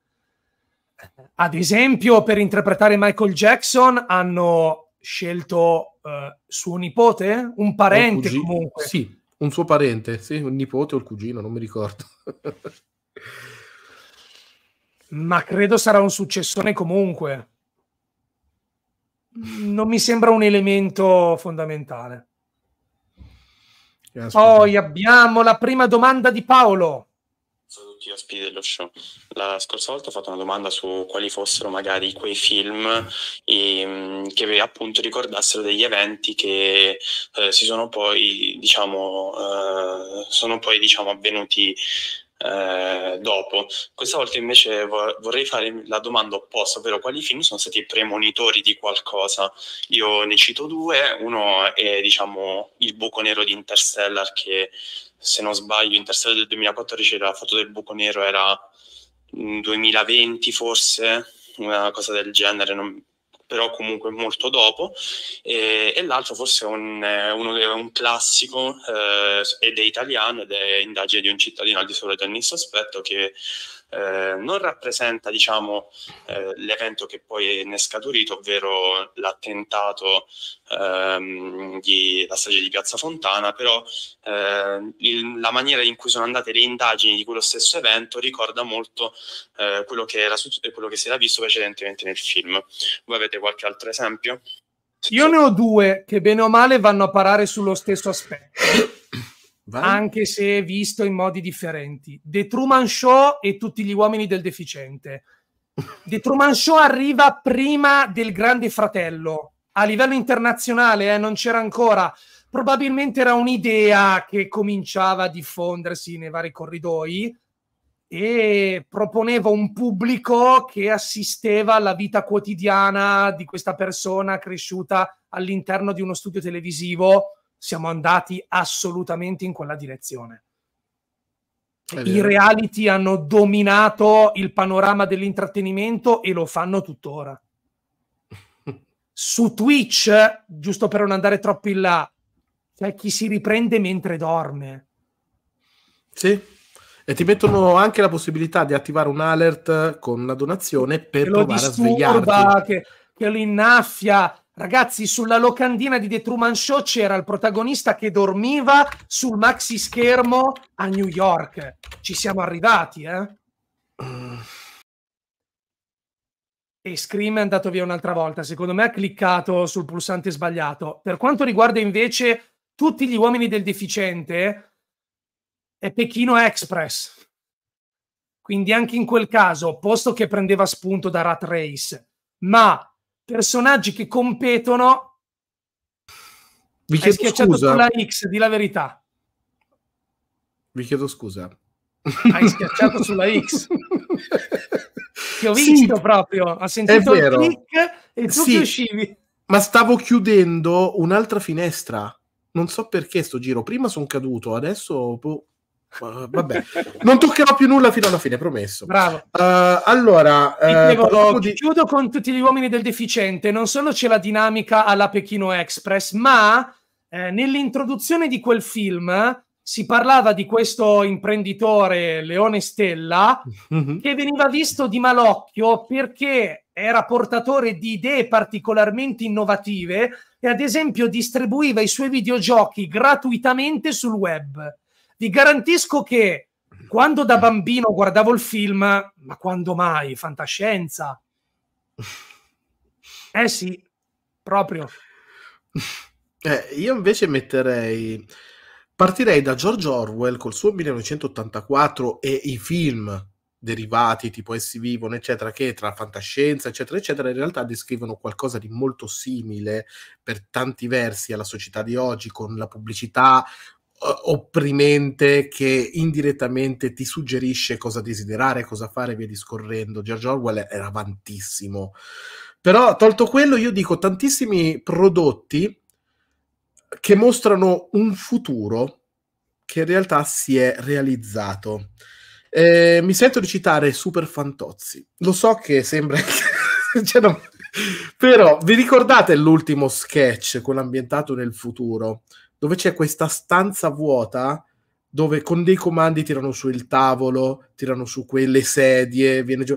S1: ad esempio, per interpretare Michael Jackson hanno scelto uh, suo nipote, un parente un comunque.
S2: Sì, un suo parente, sì, un nipote o il cugino, non mi ricordo.
S1: Ma credo sarà un successone comunque. Non mi sembra un elemento fondamentale. Poi abbiamo la prima domanda di Paolo
S5: tutti gli ospiti dello show. La scorsa volta ho fatto una domanda su quali fossero magari quei film e, ehm, che appunto ricordassero degli eventi che eh, si sono poi, diciamo, eh, sono poi, diciamo, avvenuti eh, dopo. Questa volta invece vorrei fare la domanda opposta, ovvero quali film sono stati premonitori di qualcosa. Io ne cito due, uno è diciamo il buco nero di Interstellar che se non sbaglio, Interstellar del 2014 la foto del buco nero era 2020 forse, una cosa del genere, non, però comunque molto dopo, e, e l'altro forse è un, un classico eh, ed è italiano ed è Indagine di un cittadino al di sopra del sospetto che eh, non rappresenta diciamo, eh, l'evento che poi ne è scaturito, ovvero l'attentato ehm, di, la strage di Piazza Fontana, però eh, il, la maniera in cui sono andate le indagini di quello stesso evento ricorda molto eh, quello che, era, quello che si era visto precedentemente nel film. Voi avete qualche altro esempio?
S1: Io ne ho due che bene o male vanno a parare sullo stesso aspetto. Vai. anche se visto in modi differenti. The Truman Show e tutti gli uomini del deficiente. The Truman Show arriva prima del Grande Fratello. A livello internazionale eh, non c'era ancora. Probabilmente era un'idea che cominciava a diffondersi nei vari corridoi e proponeva un pubblico che assisteva alla vita quotidiana di questa persona cresciuta all'interno di uno studio televisivo siamo andati assolutamente in quella direzione. I reality hanno dominato il panorama dell'intrattenimento e lo fanno tuttora. Su Twitch, giusto per non andare troppo in là, c'è chi si riprende mentre dorme.
S2: Sì, e ti mettono anche la possibilità di attivare un alert con una donazione per provare a svegliarti.
S1: Che, che lo innaffia, Ragazzi, sulla locandina di The Truman Show c'era il protagonista che dormiva sul maxi schermo a New York. Ci siamo arrivati, eh? E Scream è andato via un'altra volta. Secondo me ha cliccato sul pulsante sbagliato. Per quanto riguarda invece tutti gli uomini del deficiente, è Pechino Express. Quindi anche in quel caso, posto che prendeva spunto da Rat Race, ma personaggi che competono.
S2: Vi chiedo hai schiacciato scusa.
S1: sulla X, di la verità.
S2: Vi chiedo scusa.
S1: Hai schiacciato sulla X. Ti ho visto sì, proprio, ho sentito il click e tu sì, uscivi.
S2: Ma stavo chiudendo un'altra finestra. Non so perché sto giro. Prima sono caduto, adesso boh, vabbè, non toccherò più nulla fino alla fine, promesso.
S1: Bravo.
S2: Uh, allora,
S1: uh, di... chiudo con tutti gli uomini del deficiente. Non solo c'è la dinamica alla Pechino Express, ma eh, nell'introduzione di quel film si parlava di questo imprenditore Leone Stella mm-hmm. che veniva visto di malocchio perché era portatore di idee particolarmente innovative e ad esempio distribuiva i suoi videogiochi gratuitamente sul web vi garantisco che quando da bambino guardavo il film, ma quando mai? Fantascienza. Eh sì, proprio.
S2: Eh, io invece metterei... Partirei da George Orwell col suo 1984 e i film derivati tipo Essi vivono, eccetera, che tra fantascienza, eccetera, eccetera, in realtà descrivono qualcosa di molto simile per tanti versi alla società di oggi, con la pubblicità opprimente che indirettamente ti suggerisce cosa desiderare, cosa fare, via discorrendo. George Orwell era avantissimo. Però, tolto quello, io dico tantissimi prodotti che mostrano un futuro che in realtà si è realizzato. Eh, mi sento di citare Super Fantozzi. Lo so che sembra... cioè, no... Però vi ricordate l'ultimo sketch, quello ambientato nel futuro? Dove c'è questa stanza vuota dove con dei comandi tirano su il tavolo, tirano su quelle sedie, viene giù.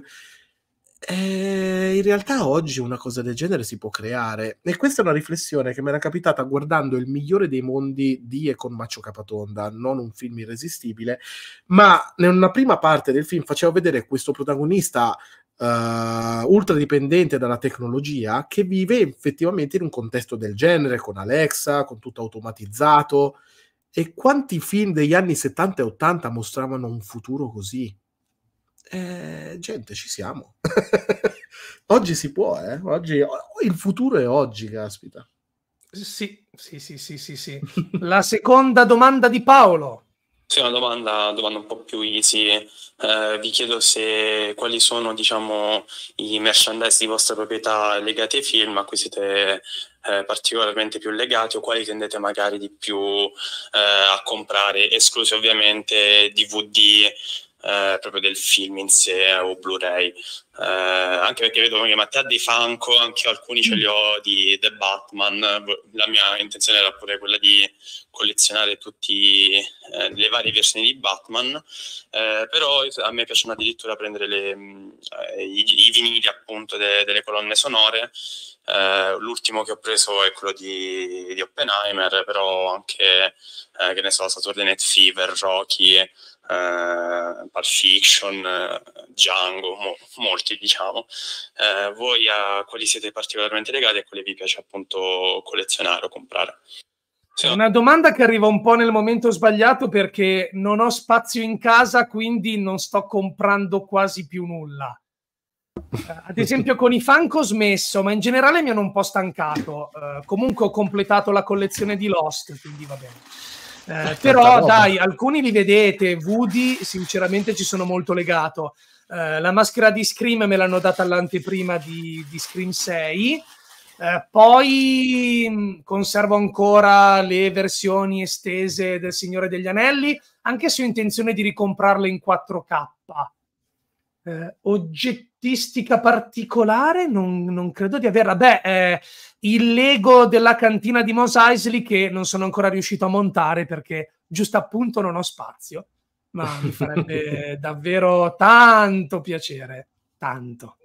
S2: Eh, in realtà oggi una cosa del genere si può creare e questa è una riflessione che mi era capitata guardando il migliore dei mondi di e con Maccio Capatonda, non un film irresistibile, ma nella prima parte del film facevo vedere questo protagonista uh, ultra dipendente dalla tecnologia che vive effettivamente in un contesto del genere, con Alexa, con tutto automatizzato. E quanti film degli anni 70 e 80 mostravano un futuro così? Eh, gente, ci siamo. oggi si può, eh? Oggi, il futuro è oggi, caspita.
S1: Sì, sì, sì, sì, sì, sì. La seconda domanda di Paolo.
S5: Sì, una domanda, domanda un po' più easy. Eh, vi chiedo se quali sono, diciamo, i merchandise di vostra proprietà legati ai film a cui siete eh, particolarmente più legati o quali tendete magari di più eh, a comprare, esclusi ovviamente DVD eh, proprio del film in sé o Blu-ray. Eh, anche perché vedo che Matteo ha dei Funko, anche alcuni ce li ho di The Batman. La mia intenzione era pure quella di collezionare tutte eh, le varie versioni di Batman, eh, però a me piacciono addirittura prendere le, eh, i, i, vinili appunto de, delle colonne sonore. Uh, l'ultimo che ho preso è quello di, di Oppenheimer, però anche, uh, che ne so, Saturday Night Fever, Rocky, uh, Pulp Fiction, Django, mo- molti diciamo. voi a quali siete particolarmente legati e quali vi piace appunto collezionare o comprare?
S1: È una domanda che arriva un po' nel momento sbagliato perché non ho spazio in casa, quindi non sto comprando quasi più nulla. Eh, ad esempio con i Funko ho smesso, ma in generale mi hanno un po' stancato. Uh, comunque ho completato la collezione di Lost, quindi va bene. Uh, però dai, alcuni li vedete, Woody sinceramente ci sono molto legato. Uh, la maschera di Scream me l'hanno data all'anteprima di, di Scream 6. poi mh, conservo ancora le versioni estese del Signore degli Anelli, anche se ho intenzione di ricomprarle in 4K eh, oggettistica particolare non, non, credo di averla. Beh, eh, il Lego della cantina di Mos Eisley che non sono ancora riuscito a montare perché giusto appunto non ho spazio, ma mi farebbe davvero tanto piacere, tanto.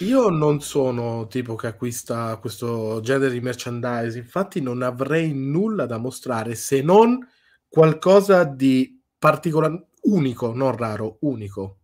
S2: Io non sono tipo che acquista questo genere di merchandise, infatti non avrei nulla da mostrare se non qualcosa di particolare unico, non raro, unico.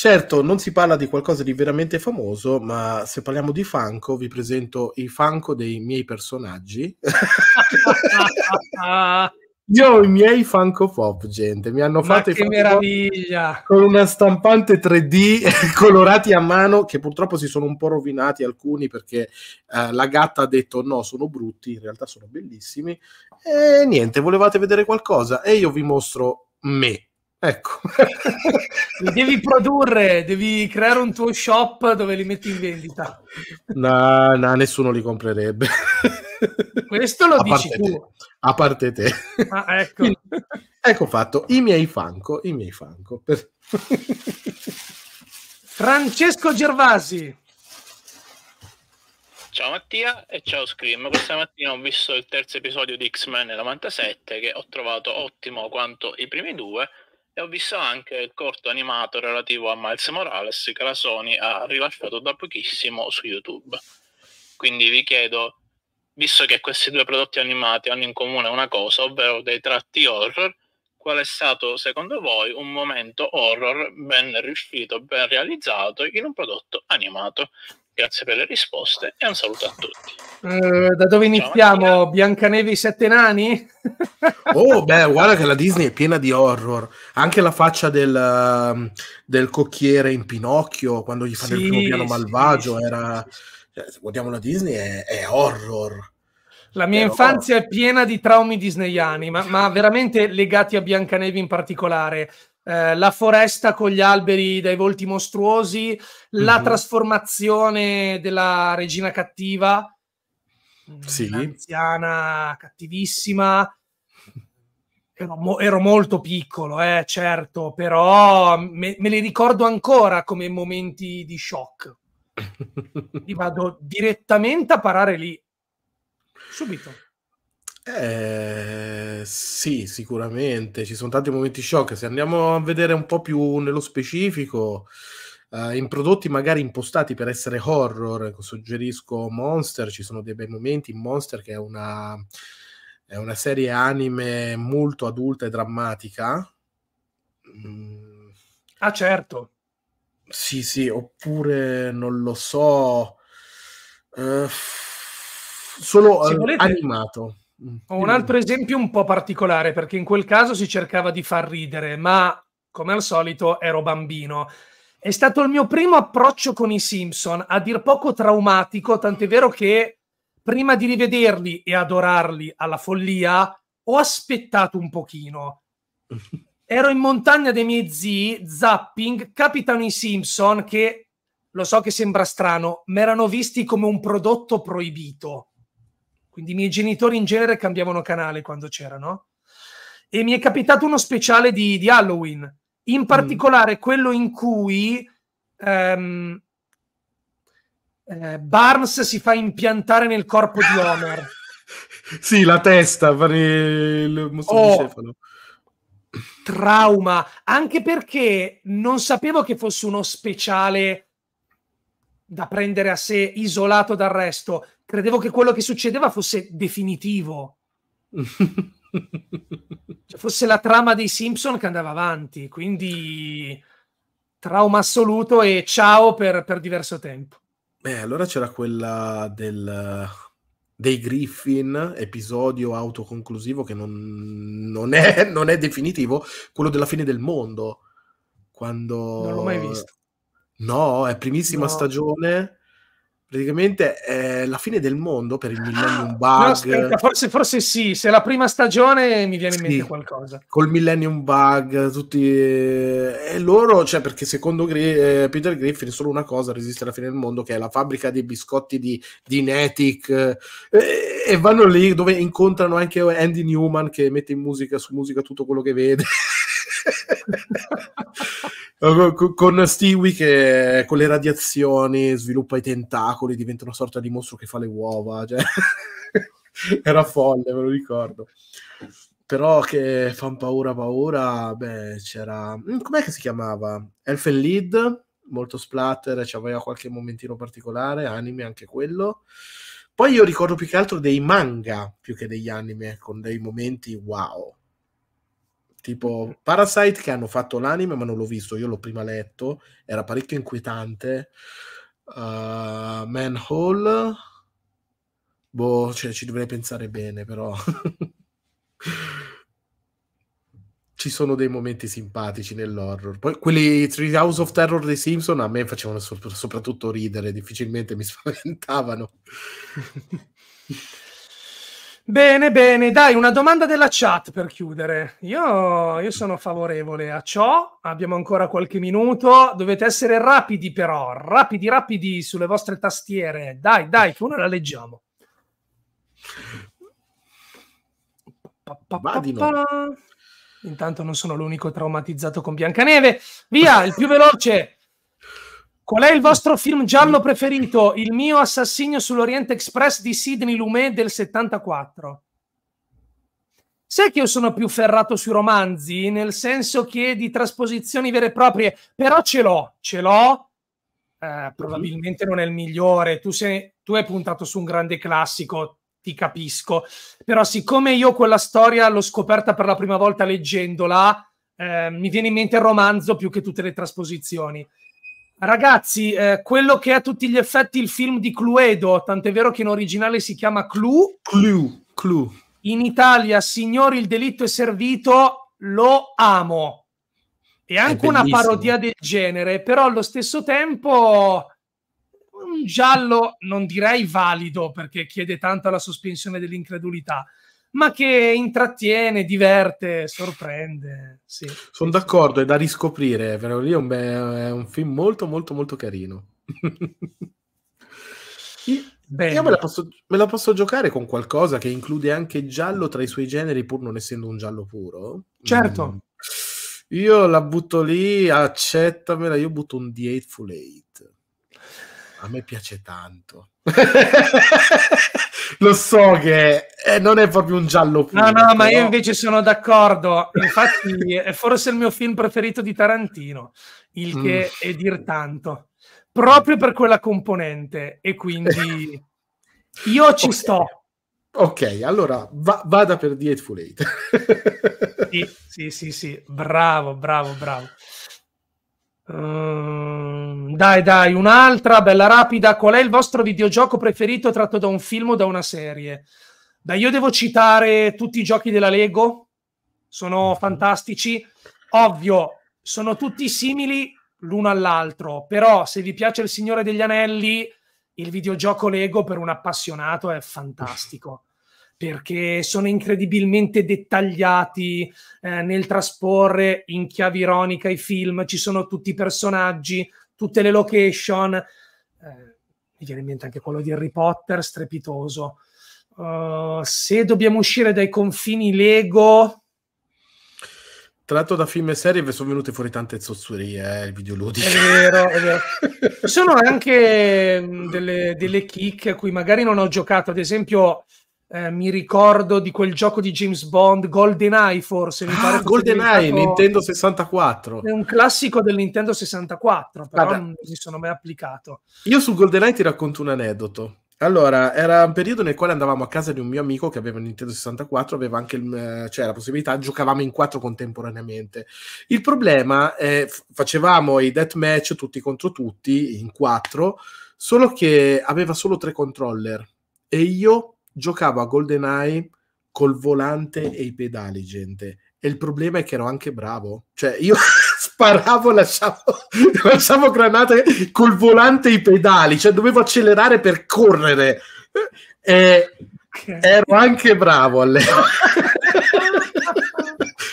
S2: Certo, non si parla di qualcosa di veramente famoso, ma se parliamo di Funko, vi presento i Funko dei miei personaggi. Io ho i miei Funko Pop, gente. Mi hanno fatto
S1: che meraviglia!
S2: Con una stampante 3D colorati a mano, che purtroppo si sono un po' rovinati alcuni perché eh, la gatta ha detto no, sono brutti, in realtà sono bellissimi. E niente, volevate vedere qualcosa? E io vi mostro me Ecco.
S1: li devi produrre, devi creare un tuo shop dove li metti in vendita.
S2: No, no nessuno li comprerebbe.
S1: Questo lo a dici tu.
S2: Te. A parte te.
S1: Ah, ecco.
S2: Quindi, ecco fatto, i miei fanco, i miei fanco. Per...
S1: Francesco Gervasi.
S6: Ciao Mattia e ciao Scream. Questa mattina ho visto il terzo episodio di X-Men 97 che ho trovato ottimo quanto i primi due e ho visto anche il corto animato relativo a Miles Morales che la Sony ha rilasciato da pochissimo su YouTube. Quindi vi chiedo, visto che questi due prodotti animati hanno in comune una cosa, ovvero dei tratti horror, qual è stato secondo voi un momento horror ben riuscito, ben realizzato in un prodotto animato? Grazie per le risposte e un saluto a tutti.
S1: Uh, da dove iniziamo? Ciao, Biancanevi Sette Nani?
S2: oh, beh, guarda che la Disney è piena di horror. Anche la faccia del, um, del cocchiere in Pinocchio, quando gli fanno sì, il primo piano malvagio, sì, era... Cioè, se guardiamo la Disney, è, è horror.
S1: La mia Però... infanzia è piena di traumi disneyani, ma, ma veramente legati a Biancanevi in particolare. Eh, la foresta con gli alberi dai volti mostruosi, mm-hmm. la mhm. trasformazione della regina cattiva,
S2: sì.
S1: anziana cattivissima. Ero, mo- ero, molto piccolo, eh, certo, però me-, me li ricordo ancora come momenti di shock. Li vado direttamente a parare lì, subito.
S2: Eh, sì, sicuramente, ci sono tanti momenti shock. Se andiamo a vedere un po' più nello specifico, eh, in prodotti magari impostati per essere horror, suggerisco Monster, ci sono dei bei momenti in Monster che è una, è una serie anime molto adulta e drammatica.
S1: Mm. Ah, certo.
S2: Sì, sì, oppure non lo so. Uh, solo volete... animato.
S1: Ho un altro esempio un po' particolare perché in quel caso si cercava di far ridere, ma come al solito ero bambino. È stato il mio primo approccio con i Simpson, a dir poco traumatico, tant'è vero che prima di rivederli e adorarli alla follia, ho aspettato un pochino. Ero in montagna dei miei zii, zapping, capitano i Simpson che, lo so che sembra strano, mi erano visti come un prodotto proibito quindi i miei genitori in genere cambiavano canale quando c'erano. e mi è capitato uno speciale di, di Halloween, in particolare mm. quello in cui um, eh, Barnes si fa impiantare nel corpo di Homer.
S2: sì, la testa, fare il mostro oh, di cefalo.
S1: Trauma, anche perché non sapevo che fosse uno speciale da prendere a sé isolato dal resto. Credevo che quello che succedeva fosse definitivo. cioè, fosse la trama dei Simpson che andava avanti, quindi trauma assoluto e ciao per, per diverso tempo.
S2: Beh, allora c'era quella del, dei Griffin, episodio autoconclusivo che non, non, è, non è definitivo, quello della fine del mondo. Quando...
S1: Non l'ho mai visto.
S2: No, è primissima no. stagione praticamente è la fine del mondo per il Millennium Bug. No,
S1: aspetta, forse, forse, sì, se è la prima stagione mi viene in mente qualcosa.
S2: Col Millennium Bug, tutti... E loro, cioè perché secondo Gri- eh, Peter Griffin solo una cosa resiste alla fine del mondo, che è la fabbrica dei biscotti di, di Netic, eh, e vanno lì dove incontrano anche Andy Newman che mette in musica, su musica tutto quello che vede. con Stewie che con le radiazioni sviluppa i tentacoli, diventa una sorta di mostro che fa le uova. Cioè... Era folle, me lo ricordo. Però che fanno paura, paura. Beh, c'era. Mm, com'è che si chiamava? Elfen Lead, molto splatter, c'aveva qualche momentino particolare, anime anche quello. Poi io ricordo più che altro dei manga più che degli anime, con dei momenti wow tipo Parasite che hanno fatto l'anime ma non l'ho visto, io l'ho prima letto, era parecchio inquietante. Uh, Manhole, boh, cioè, ci dovrei pensare bene però. ci sono dei momenti simpatici nell'horror. Poi quelli Three House of Terror dei Simpson a me facevano soprattutto ridere, difficilmente mi spaventavano.
S1: Bene, bene, dai, una domanda della chat per chiudere. Io, io, sono favorevole a ciò, abbiamo ancora qualche minuto, dovete essere rapidi però, rapidi, rapidi sulle vostre tastiere. Dai, dai, che una la leggiamo. Intanto non sono l'unico traumatizzato con Biancaneve. Via, il più veloce. Qual è il vostro film giallo preferito? Il mio Assassinio sull'Oriente Express di Sidney Lumet del 74. Sai che io sono più ferrato sui romanzi, nel senso che di trasposizioni vere e proprie, però ce l'ho, ce l'ho. Eh, probabilmente non è il migliore. Tu, sei, tu hai puntato su un grande classico, ti capisco. Però siccome io quella storia l'ho scoperta per la prima volta leggendola, eh, mi viene in mente il romanzo più che tutte le trasposizioni. Ragazzi, eh, quello che è a tutti gli effetti il film di Cluedo, tant'è vero che in originale si chiama Clue.
S2: Clue, Clue.
S1: In Italia, Signori, il delitto è servito, lo amo. È anche è una parodia del genere, però allo stesso tempo un giallo non direi valido perché chiede tanto alla sospensione dell'incredulità ma che intrattiene, diverte, sorprende. Sì.
S2: Sono d'accordo, è da riscoprire. Però lì è un, è un film molto, molto, molto carino. Bene. Io me la, posso, me la, posso, giocare con qualcosa che include anche giallo tra i suoi generi, pur non essendo un giallo puro.
S1: Certo. Mm.
S2: Io la butto lì, accettamela. Io butto un The Eightful Eight. A me piace tanto. Lo so che eh, non è proprio un giallo
S1: puro. No, no, però... ma io invece sono d'accordo. Infatti, è forse il mio film preferito di Tarantino, il che mm. è dir tanto, proprio per quella componente. E quindi io ci okay. sto.
S2: Ok, allora va- vada per The Eightful
S1: Eight. sì, sì, sì, sì, bravo, bravo, bravo. Uh, dai, dai, un'altra bella rapida. Qual è il vostro videogioco preferito tratto da un film o da una serie? Beh, io devo citare tutti i giochi della Lego, sono fantastici. Ovvio, sono tutti simili l'uno all'altro, però se vi piace Il Signore degli Anelli, il videogioco Lego per un appassionato è fantastico perché sono incredibilmente dettagliati eh, nel trasporre in chiave ironica i film, ci sono tutti i personaggi, tutte le location, eh, mi viene in mente anche quello di Harry Potter, strepitoso. Uh, se dobbiamo uscire dai confini Lego,
S2: tratto da film e serie sono venute fuori tante zozzurie, eh, il videoludico.
S1: È vero, è vero. Ci sono anche mh, delle, delle kick a cui magari non ho giocato, ad esempio eh, mi ricordo di quel gioco di James Bond, GoldenEye forse. Mi pare
S2: Ah, GoldenEye, Nintendo 64.
S1: È un classico del Nintendo 64, però
S2: Vabbè.
S1: non mi sono mai applicato.
S2: Io su GoldenEye ti racconto un aneddoto. Allora, era un periodo nel quale andavamo a casa di un mio amico che aveva un Nintendo 64, aveva anche il, eh, cioè, la possibilità, giocavamo in quattro contemporaneamente. Il problema è, f- facevamo i deathmatch tutti contro tutti, in quattro, solo che aveva solo tre controller e io giocavo a GoldenEye col volante e i pedali, gente. E il problema è che ero anche bravo. Cioè, io sparavo, lasciavo, lasciavo granate col volante e i pedali. Cioè, dovevo accelerare per correre. E ero anche bravo all'epoca.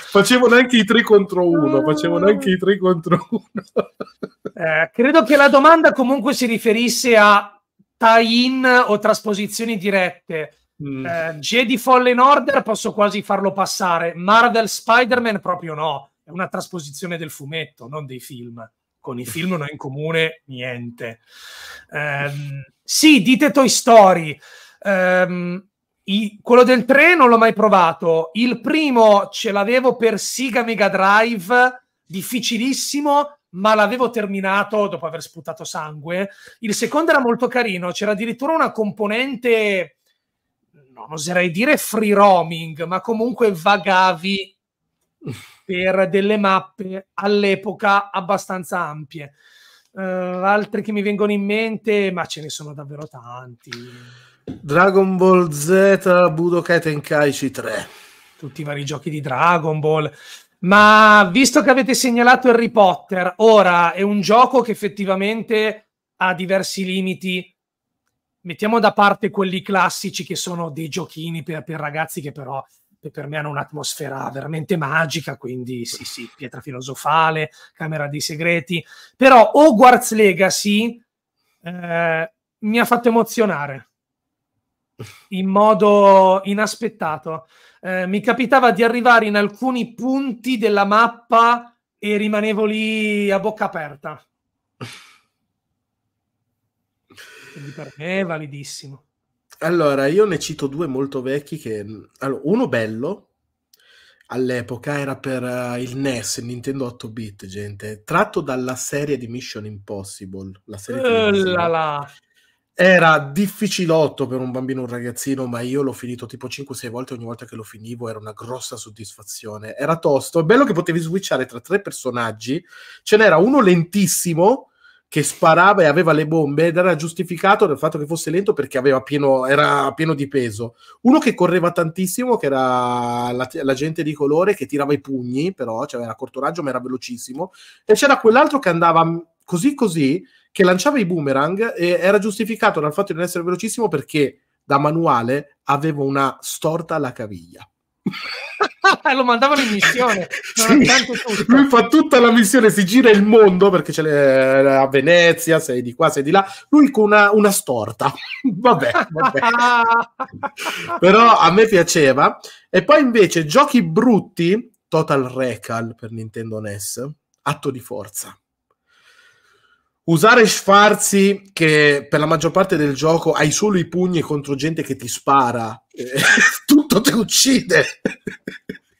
S2: Facevano anche i 3 contro 1. Facevano anche i 3 contro 1.
S1: Eh, credo che la domanda comunque si riferisse a tie-in o trasposizioni dirette.
S2: Mm.
S1: Eh, Jedi Fallen Order posso quasi farlo passare. Marvel Spider-Man proprio no. È una trasposizione del fumetto, non dei film. Con i film non ho in comune niente. Ehm, sì, dite Toy Story. Ehm, i- quello del 3 non l'ho mai provato. Il primo ce l'avevo per Sega Mega Drive, difficilissimo, ma l'avevo terminato dopo aver sputato sangue. Il secondo era molto carino, c'era addirittura una componente, non oserei dire free roaming, ma comunque vagavi per delle mappe all'epoca abbastanza ampie. Eh, altri che mi vengono in mente, ma ce ne sono davvero tanti.
S2: Dragon Ball Z Budokai Tenkaichi 3.
S1: tutti i vari giochi di Dragon Ball. Ma visto che avete segnalato Harry Potter, ora è un gioco che effettivamente ha diversi limiti. Mettiamo da parte quelli classici che sono dei giochini per, per ragazzi che però per me hanno un'atmosfera veramente magica, quindi sì, sì, pietra filosofale, camera dei segreti. Però Hogwarts Legacy eh, mi ha fatto emozionare in modo inaspettato. Eh, mi capitava di arrivare in alcuni punti della mappa e rimanevo lì a bocca aperta. Quindi per me è validissimo.
S2: Allora, io ne cito due molto vecchi che... Allora, uno bello, all'epoca era per eh, il NES, il Nintendo 8-bit, gente, tratto dalla serie di Mission Impossible, la serie televisiva.
S1: là là.
S2: Era difficilotto per un bambino, un ragazzino, ma io l'ho finito tipo 5-6 volte. Ogni volta che lo finivo era una grossa soddisfazione. Era tosto. È bello che potevi switchare tra tre personaggi. Ce n'era uno lentissimo che sparava e aveva le bombe ed era giustificato dal fatto che fosse lento perché pieno, era pieno di peso. Uno che correva tantissimo, che era la, la gente di colore che tirava i pugni, però cioè, era a corto raggio, ma era velocissimo. E c'era quell'altro che andava così così che lanciava i boomerang e era giustificato dal fatto di non essere velocissimo perché da manuale avevo una storta alla caviglia.
S1: Lo mandavano in missione.
S2: Sì. Lui fa tutta la missione, si gira il mondo perché c'è le- a Venezia, sei di qua, sei di là. Lui con una, una storta. vabbè, vabbè. Però a me piaceva. E poi invece giochi brutti, Total Recall per Nintendo NES, atto di forza. Usare Sfarzi che per la maggior parte del gioco hai solo i pugni contro gente che ti spara, eh, tutto ti uccide.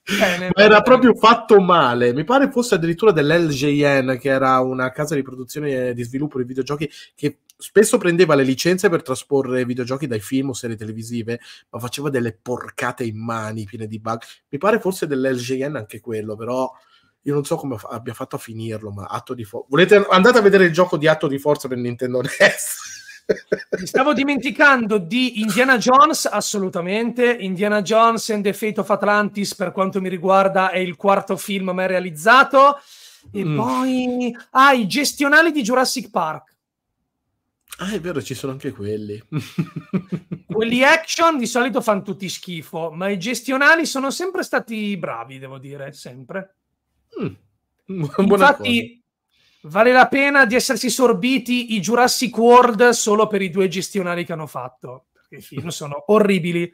S1: Bene,
S2: Ma era
S1: bene.
S2: proprio fatto male. Mi pare fosse addirittura dell'LJN, che era una casa di produzione e di sviluppo di videogiochi che spesso prendeva le licenze per trasporre videogiochi dai film o serie televisive, ma faceva delle porcate in mani piene di bug. Mi pare fosse dell'LJN anche quello, però io non so come abbia fatto a finirlo, ma atto di forza. Volete andate a vedere il gioco di atto di forza per Nintendo NES?
S1: Mi stavo dimenticando di Indiana Jones, assolutamente. Indiana Jones and the Fate of Atlantis, per quanto mi riguarda, è il quarto film mai realizzato. E
S2: Mm.
S1: poi, ah, i gestionali di Jurassic Park.
S2: ah, è vero, ci sono anche quelli.
S1: Quelli action di solito fanno tutti schifo, ma i gestionali sono sempre stati bravi, devo dire, sempre.
S2: Mm.
S1: Infatti, vale la pena di essersi sorbiti i Jurassic World solo per i due gestionali che hanno fatto. Perché i film sono orribili.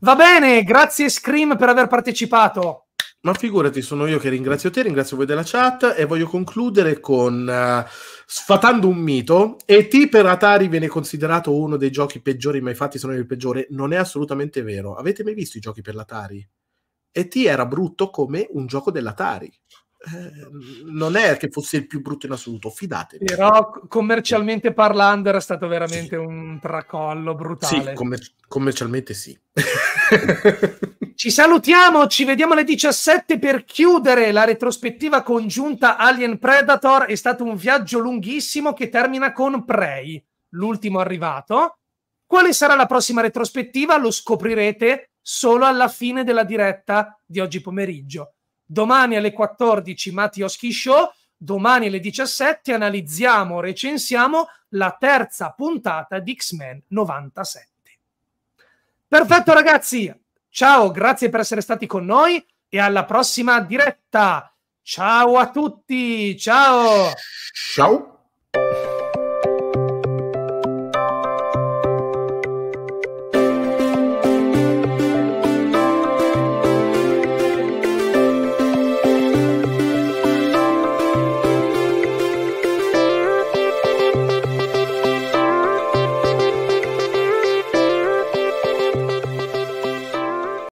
S1: Va bene, grazie Scream per aver partecipato.
S2: Ma figurati, sono io che ringrazio te, ringrazio voi della chat e voglio concludere con uh, sfatando un mito. E.T. per Atari viene considerato uno dei giochi peggiori mai fatti, se non il peggiore. Non è assolutamente vero. Avete mai visto i giochi per l'Atari? E.T. era brutto come un gioco dell'Atari. Eh, non è che fosse il più brutto in assoluto, fidatevi.
S1: Però commercialmente parlando era stato veramente sì. un tracollo brutale.
S2: Sì, commer- commercialmente sì.
S1: ci salutiamo, ci vediamo alle 17 per chiudere la retrospettiva congiunta Alien Predator. È stato un viaggio lunghissimo che termina con Prey, l'ultimo arrivato. Quale sarà la prossima retrospettiva? Lo scoprirete solo alla fine della diretta di oggi pomeriggio domani alle 14 Mattioschi Show, domani alle 17 analizziamo, recensiamo la terza puntata di X-Men 97. Perfetto ragazzi, ciao, grazie per essere stati con noi e alla prossima diretta. Ciao a tutti, ciao.
S2: Ciao.